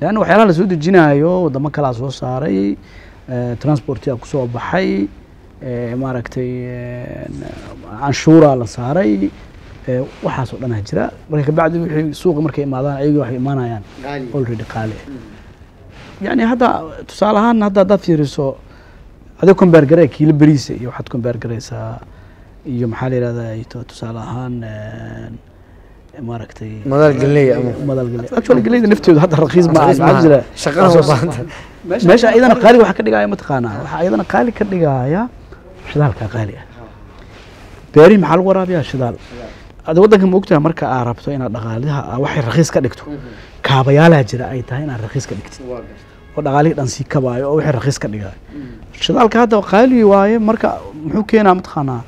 Leanna waxyaalaha la soo dejinayo wadamo kalaa soo saaray eh, transportia ku soo baxay eh, maaragtay canshuuraa la saaray eh, waxaasoo dhanaa jira. Marka kabacdi wixii suuqa markay imaadaan ayagii waxay imaanayaan already qaali. Ah yani hadda tusaale ahaan hadda haddaad fiiriso adiga combeer garee kiilo beriisa iyo waxaad combeer gareysaa iyo maxaa la yihahdaa tusaale ahaan maaragtay madaal galey ama madal galey actually galeyda nafteedu hadda rakiis ma Raqiis aha jira shaqana waa baahanta meesha iyadana qaali waxa ka dhigaya mataqaanaa waxaa iyadana qaali ka dhigaya shidaalka qaali ah. Beerihi maxaa lagu waraabiyaa? Shidaal. Ada waddanka ma ogtahay marka aad rabto inaad dhaqaaliha aa waxay rakiis ka dhigto. Kaabayaalaa jira ay tahay inaad rakiis ka dhigtid oo dhaqaalihii dhan sii kabaayo oo wixii rakiis ka dhigayo shidaalka hadda qaali waaye marka muxuu keenaa mataqaanaa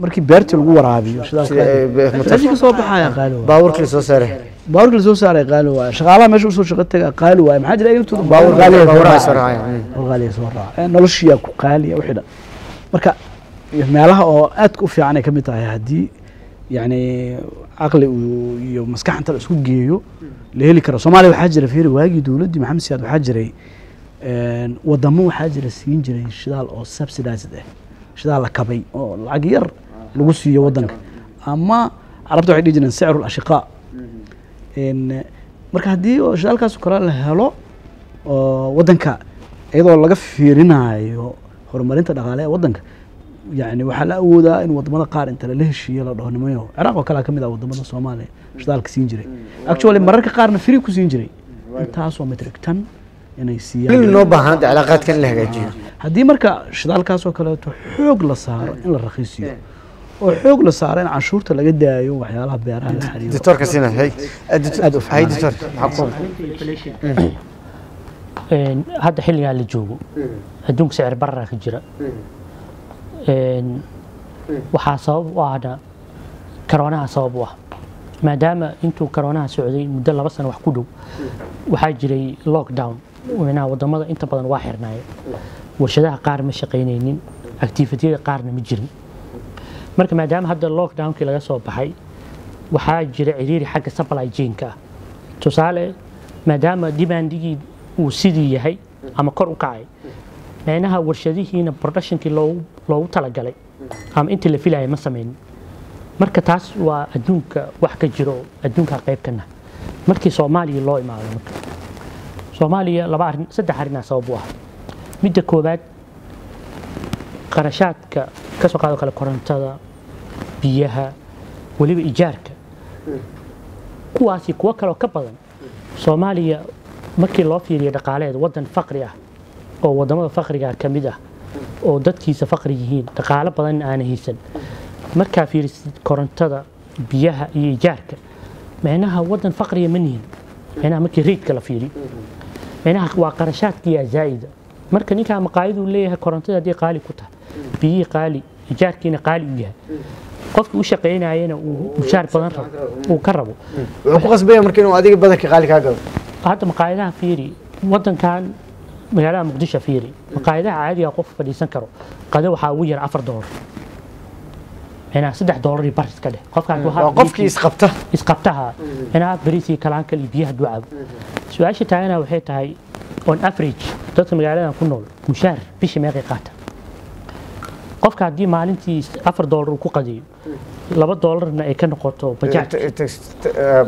markii beertii lagu waraabiyo shidaalka Sida, be- qaali. meeshii ka soo baxaya qaali waaye baabuurkii la soo saaray. Baabuurka la soo saaray qaali waaye shaqaalaha meesha u soo shaqo taga qaali waaye maxaa jira intooda Baabuur- qaaliya soo soo mm. soo raaca Eh, noloshiyaa ku qaaliya wixii dhan marka meelaha oo aadka u fiican ay ka mid tahay haddii yani caqli iyo maskax inta la isku geeyo la heli karo. Soomaaliya waxaa jira fiiri waagii dowladdii maxamed siyaad waxaa jiray wadamo waxaa jira siin jiray shidaal oo subsidized ah shidaal la kabay oo lacag yar lagu siiyo wadanka ama carabta waxay dhihi jireen sicru lashiqaa een, marka haddii oo shidaalkaas kale la helo oo wadanka iyadoo laga fiirinayo horumarinta dhaqaale ee wadanka yani waxaa la awoodaa in waddamada qaar inta lala heshiiyo la dhaho nimayo ciraaq oo kale ka mid ah waddamada soomaaliya shidaalka siin jiray. Actually mararka qaarna free ku siin jiray. Intaasoo metric tan inay siiyaan. In loo baahan hadda in la hagaajiyo. Haddii marka shidaalkaasoo kaleeto xoog la saaro in la rakiisiyo oo xoog la saaro in canshuurta laga daayo waxyaalaha beeraha la xiriiro hadda xilligaa la joogo. Adduunka sicir barara ka jira. Waxaa sabab u ahna karoonaha sabab u ah. Maadaama intuu karoonaha socday muddo laba sano wax ku dhow waxaa jiray lockdown. Micnaha waddamada inta badan waa xirnaayeen. Warshadaha qaar ma shaqaynaynin. Activitiyada qaarna ma jirin marka maadaama hadda lockdownkii laga soo baxay waxaa jira ciriiri xagga supply chainka. Tusaale maadaama dimandigii uu sidii yahay ama kor u kacay micnaha warshadihiina productionkii loogu talagalay ama intii la filayay ma sameynin marka taas waa adduunka wax ka jiro oo adduunka qayb ka nahay markii soomaaliya loo imaado marka soomaaliya laba arrin saddex arrinaa sabab u ah. Midda koowaad qarashaadka ka soo qaado kale korontada biyaha weliba ijaarka. Kuwaasi kuwo kaloo ka badan soomaaliya markii loo fiiriyo dhaqaaleed wadan faqri ah oo waddamada faqriga ka mid ah oo dadkiisa faqri yihiin dhaqaalo badan aana haysan. Markaa fiirisid korontada biyaha iyo ijaarka micnaha wadan faqriga ma nihin. Micnaha markii reydka la fiiriyo micnaha waa qarashaadkiyaa zaa'ida. Marka ninkaa maqaayaduu leeyahay korontada haddii qaali ku tahay biyihii qaali ijaarkiina qaali u yahay qofkii u shaqaynayana uu mushaar badan uu ka rabo. Wuxuu ku qasbaya marka inuu adiga badanka qaali kaa gado hadda maqaayadaha fiiri wadankan magaalada muqdisho fiiri maqaayadaha caadiga qof fadhiisan karo qado waxaa ugu yar afar doolar micnaha saddex doolar iyo bar iska dheh. Hal qofkii isqabta. isqabtaha. Micnaha bariis iyo kalaanka iyo biyaha hadduu cabo. Su'aasha taagana waxay tahay on average dadka magaaladan ku nool mushaar bishii meeqay qaata qofka haddii maalintii afar doolar uu ku qadiyo laba doolarna ay ka noqoto bajaaj.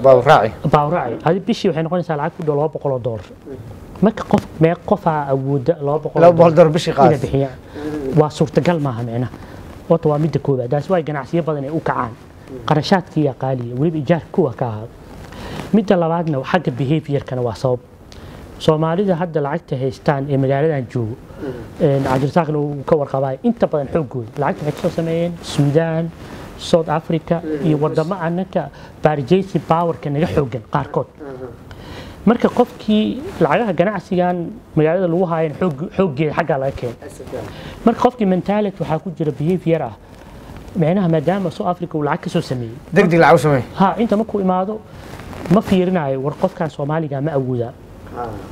Baawraaci. Baawraaci. Adi bishii waxay noqonaysaa lacag ku dhow laba boqol oo doolar marka qof mee qofaa awooda laba boqol oo laba boqol dolar bishii inay qaada bixiyaan. Waa suurtagal maaha micnaha horta waa midda koowaad. Taas waa ganacsiyo badan ay u kacaan. Qarashaadkiiya qaaliya weliba ijaarka kuwa ka ahaado midda labaadna xagga behaviorkana waa sabab. Soomaalida hadda lacagta haystaan ee magaaladan joogo cabdirasaaqna uu ka warqabay. Inta badan xoogooda lacagta waxay ka soo sameeyeen suudaan south africa iyo wadamo anaka barjaysi powerka naga xoogan qaarkood. Marka qofkii lacagaha ganacsigan magaalada lagu haayan xooggeeda xaggaa laga keeno marka qofkii mentality waxaa ku jira behavior ah micnaha maadaama south africa uu lacag ka soo sameeyey. Deg deg lacag u sameey ha inta markuu imaado ma fiirinayo war qofkan soomaaliga ma awoodaa.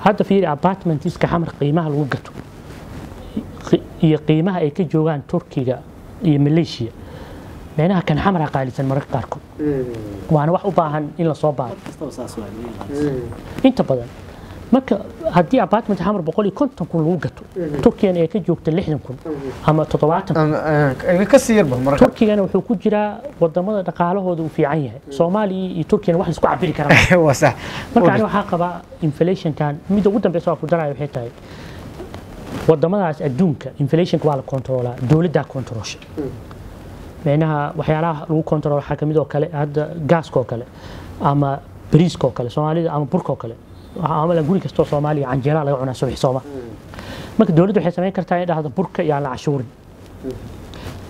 Hadda fiiri apartmentiska xamar qiimaha lagu gato iyo qiimaha ay ka joogaan turkiga iyo malaysia. Micnaha kan xamara qaalisan mararka qaarkood. Waana wax u baahan in la soo baaro. Inta badan marka haddii apartment xamar boqol iyo konton kun lagu gato turkigana ay ka joogta lixdan kun ama toddobaatan kun. Ka sii yarba marka turkigana wuxuu ku jiraa waddamada dhaqaalahooda uu fiican yahay. Soomaaliya iyo turkiyana wax la isku cabiri karaa waa sax marka ani waxaa qabaa inflationkan midda ugu dambeysa waa ku daraya waxay tahay wadamadaas adduunka inflationka waa la kontroolaa dowladdaa kontroosha micnaha waxyaalaha lagu kontrool waxaa ka mid oo kale hadda gaaska oo kale ama bariiska oo kale soomaalida ama burka oo kale. Ama guri kastoo soomaaliya canjeelaa laga cunaa subax sooma. Marka dowladda waxay samayn kartaa inay dhahdo burka yaan la cashuurin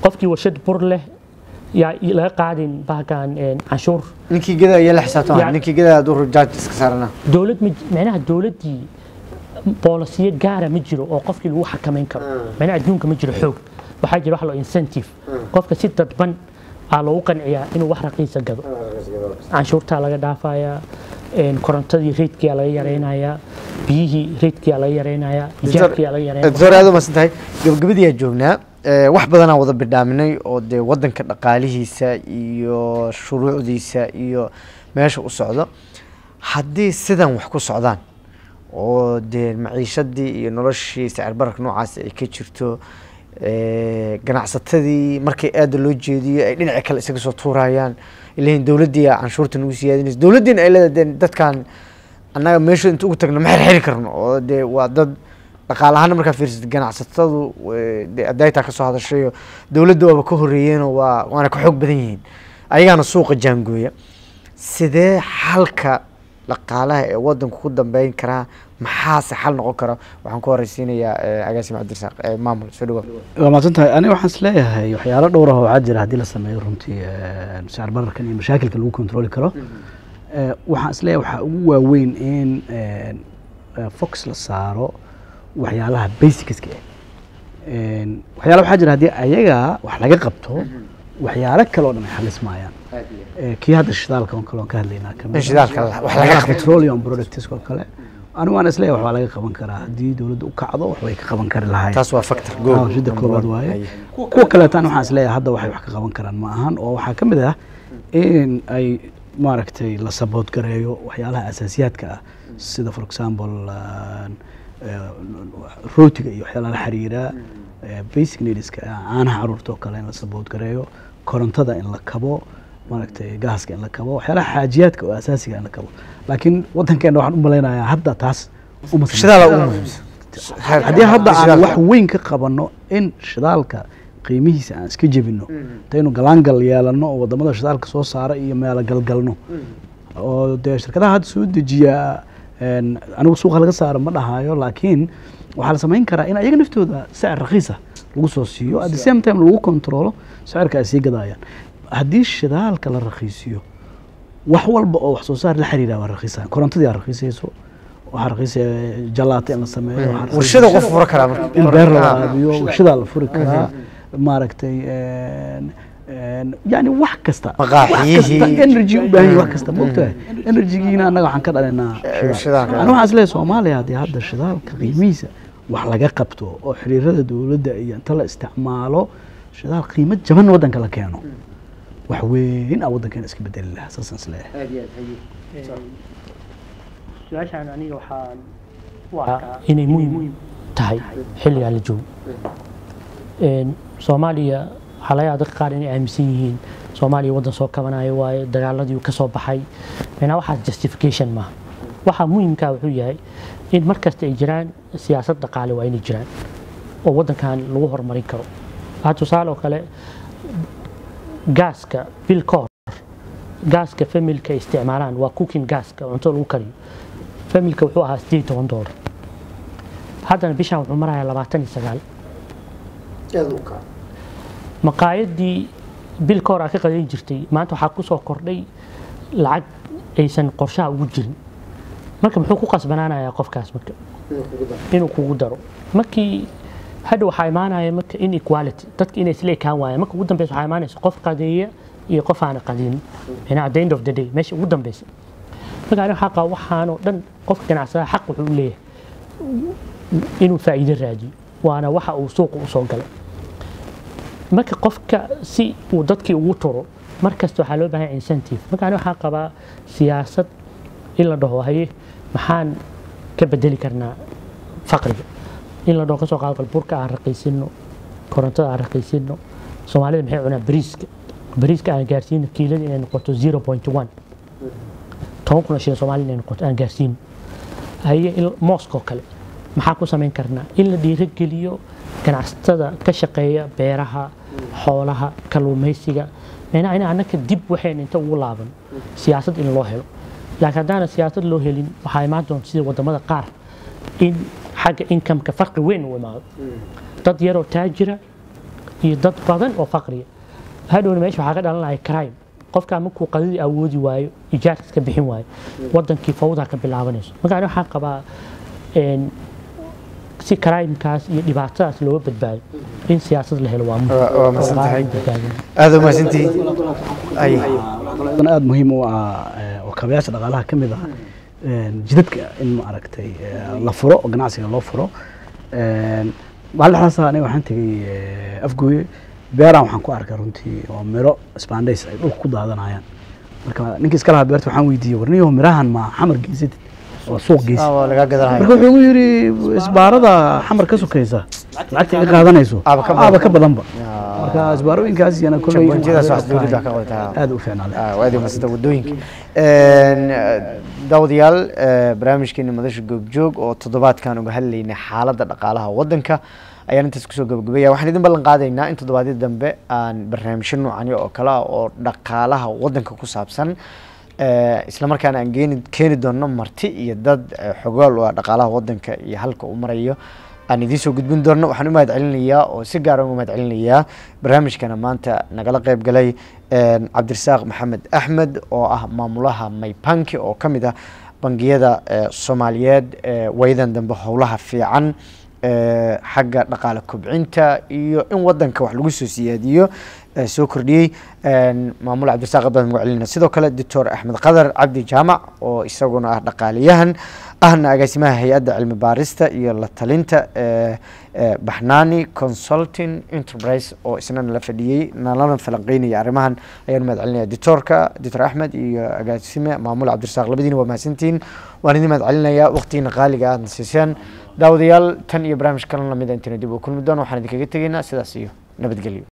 qofkii warshad bur leh yaa laga qaadin bahalkan canshuur ninkii geda ayaa la xisaabtama ninkii geda aad u rajaaj iska saarana. Dowlad micnaha dowladdii boolisiyo gaara ma jiro oo qofkii lagu xakamayn karo. Micnaha adduunka ma jiro xoog. Waxaa jira wax loo incentive. Qofka si dadban aa loogu qanciyaa inuu wax raqiisa gado. Canshuurtaa laga dhaafayaa korontadii reydkiyaa laga yaraynayaa biyihii reydkiyaa laga yaraynayaa ijaarkiyaa laga yaraynayaa aad u mahadsan tahay. Gabagabadiyaa joognaa wax badanaa wada bidhaaminay oo dee wadanka dhaqaalihiisa iyo shuruucdiisa iyo meesha u socdo. Haddii sidan wax ku socdaan oo dee maciishadii iyo noloshii sicir bararka noocaas ay ka jirto eh, ganacsatadii markay aada loo jeediyo ay dhinaca kale isaga soo tuurayaan ilahin dowladdii canshuurta nagu siyaadinaysa dowladdiina ay leedahay dee dadkan annaga meesha inta ugu tagno ma xirxiri karno oo dee waa dad dhaqaalahaan markaa fiirsatid ganacsatadu eh, dee adaytaa ka soo hadashayo dowladda waaba ka horeeyeenoo waa waana ka xoog badan yihiin. Ayagaana suuqa jaangooya. Sidee xalka dhaqaalaha ee wadanku ku dambeyn karaa maxaase xal noqon kara? Waxaan ku horeysiinayaa eh, agaasim cabdirasaaq eh, maamul soo dhawaad. Waa mahadsan tahay aniga waxaan is leeyahay waxyaalo dhowr ah oo waxaa jira haddii la sameeyo runtii eh, sicir bararkan iyo mashaakilka lagu kontroli karo. Eh, waxaan is leeyahay waxaa ugu waaweyn in fox la saaro waxyaalaha basicska ah waxyaala waxaa jira haddii ayaga wax laga qabto waxyaalo kale oo dhan ay xalismayaan. Eh, kii hadda shidaalka on kale oon ka hadlaynaa ka mid In ah. wax products oo kale. Anigu waan is leeyahay waxbaa laga qaban karaa. Haddii dowladda u kacdo waxbay ka qaban kari lahayd taas waa factor Ah, ridda koowaad waaye. Kuwa kaleetaan waxaan is leeyahay hadda waxay wax ka qaban karaan ma ahan. Oo waxaa ka mid ah in ay maaragtay la saboot gareeyo waxyaalaha asaasiyaadka ah. Sida for example ah, rootiga iyo waxyaalaha la xiriira basic needska ah, caanaha carruurta oo kale in la saboot gareeyo korontada in la kabo maaragtay gaaska in la kabo waxyaalaha xaajiyaadka oo asaasiga in la kabo. Laakiin wadankeena waxaan u malaynayaa hadda taas haddii hadda aan wax weyn ka qabanno in shidaalka qiimihiisa aan iska jebino intaynu galaangal yeelano oo waddamada shidaalka soo saara iyo meelo galgalno. Oo dee shirkadaha hadda soo dejiya een, anigu suuqa laga saaro ma dhahayo laakiin waxaa la samayn karaa in ayaga naftooda sicir rakiisa lagu soo siiyo at the same time lagu kontrolo sicirka ay sii gadayaan haddii shidaalka la rakiisiyo wax walba oo wax soo saar la xiriira waa rakiisaya korontadii aa rakiisayso waxaa rakiisaya jalaata in la sameeyo warshada qof fura karaa marka. in beer la waraabiyo warshadaa la furi karaa maaragtay yani wax kasta energy u baahan yahay wax kasta. Maogtahay energygiina annaga waxaan ka dhalaynaa shidaalka. shidaal aniga waxaan is leeyahay soomaaliya haddii hadda shidaalka qiimihiisa wax laga qabto oo xiriirada dowladda iyo inta la isticmaalo shidaal qiimo jaban waddanka la keeno. Wax weyn aa waddankeena iska bedeli lahaa saasaan is leeyahay su'aashaan aniga waxaan u arkaa inay muhiim tahay xilligaa la joogo. Een, soomaaliya waxaa laga yaaba dadka qaar inay aaminsan yihiin. Soomaaliya waddan soo kabanayo waaye dagaaladii ka soo baxay. Macnaa waxaas justification maaha. Waxaa muhiimkaa wuxuu yahay in mar kasta ay jiraan siyaasad dhaqaale waa inay jiraan oo waddankan lagu horumarin karo. Tusaale oo kale gaaska bil ka hor gaaska familka isticmaalaan waa cooking gaaska cunto lagu kariyo. Familka wuxuu ahaa sideed toban doolar haddana bishaan wuxuu marayaa labaatan iyo sagaal. Maqaayadii bil ka hor aa ka qadayn jirtay maanta waxaa ku soo kordhay lacag aysan qorshaha ugu jirin marka muxuu ku qasbanaanayaa qofkaas marka? Inuu kugu daro. Markii hadha waxaa imaanaya marka inequality dadka inay isla ekaan waayaan marka ugu dambeysa waxaa imaanaysa qof qadeeya iyo qof aana qadin yani at the end of the day meesha ugu dambeysa marka waxaa qaba waxaanoo dhan qofka ganacsadaha xaq wuxuu u leeyahay. Inuu faa'iido raadiyo waana waxa uu suuqa u soo galay. Marka qofka si uu dadkii ugu turo mar kasta waxaa loo baahan incentive. Marka aniga waxaan qabaa siyaasad in la dhaho haye maxaan ka bedeli karnaa faqriga? In la dhaho ka soo qaado bal aan raqiysino korontada aan raqiysino soomaalida maxay cunaa bariiska? Bariiska aan gaarsiino kiilada inay noqoto 0.1 toban kun oo shilin inay noqoto aan gaarsiino haye mooskoo kale maxaa ku samayn karnaa? In la dhiirogeliyo ganacsatada ka shaqeeya beeraha xoolaha kalluumaysiga macnaha in annaka dib waxayna inta ugu laaban siyaasad in loo helo laakiin haddaana siyaasad loo helin waxaa imaan doonta sida waddamada qaar in xagga inkamka farqi weyn u imaado. Dad yaroo taajira iyo dad badan oo faqriya. Hadhowna meesha waxaa ka dhalanaya crime. Qofkaa markuu qadadii awoodi waayo ijaarka iska bixin waayo wadankii fawdaa ka bilaabanayso. Marka ani waxaan qabaa si crimekaas iyo dhibaatadaas looga badbaado in siyaasad la helo waa muhiim. U ah eh, oo kaabayaasha dhaqaalaha ka mid ah een, jidadka in ma aragtay eh, la furo oo ganacsiga loo furo. Maalin aniga waxaan tegey eh, afgooye. Beeraan waxaan ku arkay runtii oo miro spandays ay dhulka ku daadanayaan marka ninkii iska lahaa beerta waxaan weydiiyey warniyo mirahan ma xamar geysatid oo suuq geysid waa laga marka gadanaya wuxuu igu yidhi isbaarada xamar ka sokaysa lacagta iga qaadanayso. Aaba ka badanba. Marka isbaarooyinkaas iyana qabataa. aad u fiicnaa leh. Ah, waddooyinka daawadayaal eh, barnaamijkeeni madasha goobjoog oo toddobaadkan uga hadlaynay xaaladda dhaqaalaha wadanka ayaan intaas ku soo gabagabaya waxaan idin ballan qaadaynaa in toddobaadyada dambe aan barnaamijyo noocani oo kale ah oo dhaqaalaha wadanka ku saabsan eh, isla markaana aan geeni keeni doono marti iyo dad eh, xogaal u ah dhaqaalaha wadanka iyo halka uu marayo aan idiin soo gudbin doono waxaan u mahad celinayaa oo si gaara uga mahad celinayaa barnaamijkana maanta nagala qayb galay cabdirasaaq maxamed axmed oo ah maamulaha maypanki oo ka mid ah bangiyada eh, soomaaliyeed ee wayadan dambe howlaha fiican xagga dhaqaale kobcinta iyo in wadanka wax lagu soo siyaadiyo soo kordhiyey maamul cabdirasaaq aad baan uga celinaa sidoo kale doctor axmed qadar cabdi jaamac oo isaguna ah dhaqaaliyahan ahna agaasimaha hay'adda cilmi baarista iyo la talinta baxnaani consulting enterprise oo isna nala fadhiyey nalana falanqeynaya arrimahan. Ayaan mahad celinaya doctorka doctor axmed iyo agaasime maamul cabdirasaaq labadiina waa mahadsantihiin waan idin mahad celinaya waqtigiina qaaliga aadna siiseen daawadayaal tan iyo barnaamij kalan lamida intayna dib u kulmi doono waxaan idinkaga tegaynaa sidaas iyo nabadgelyo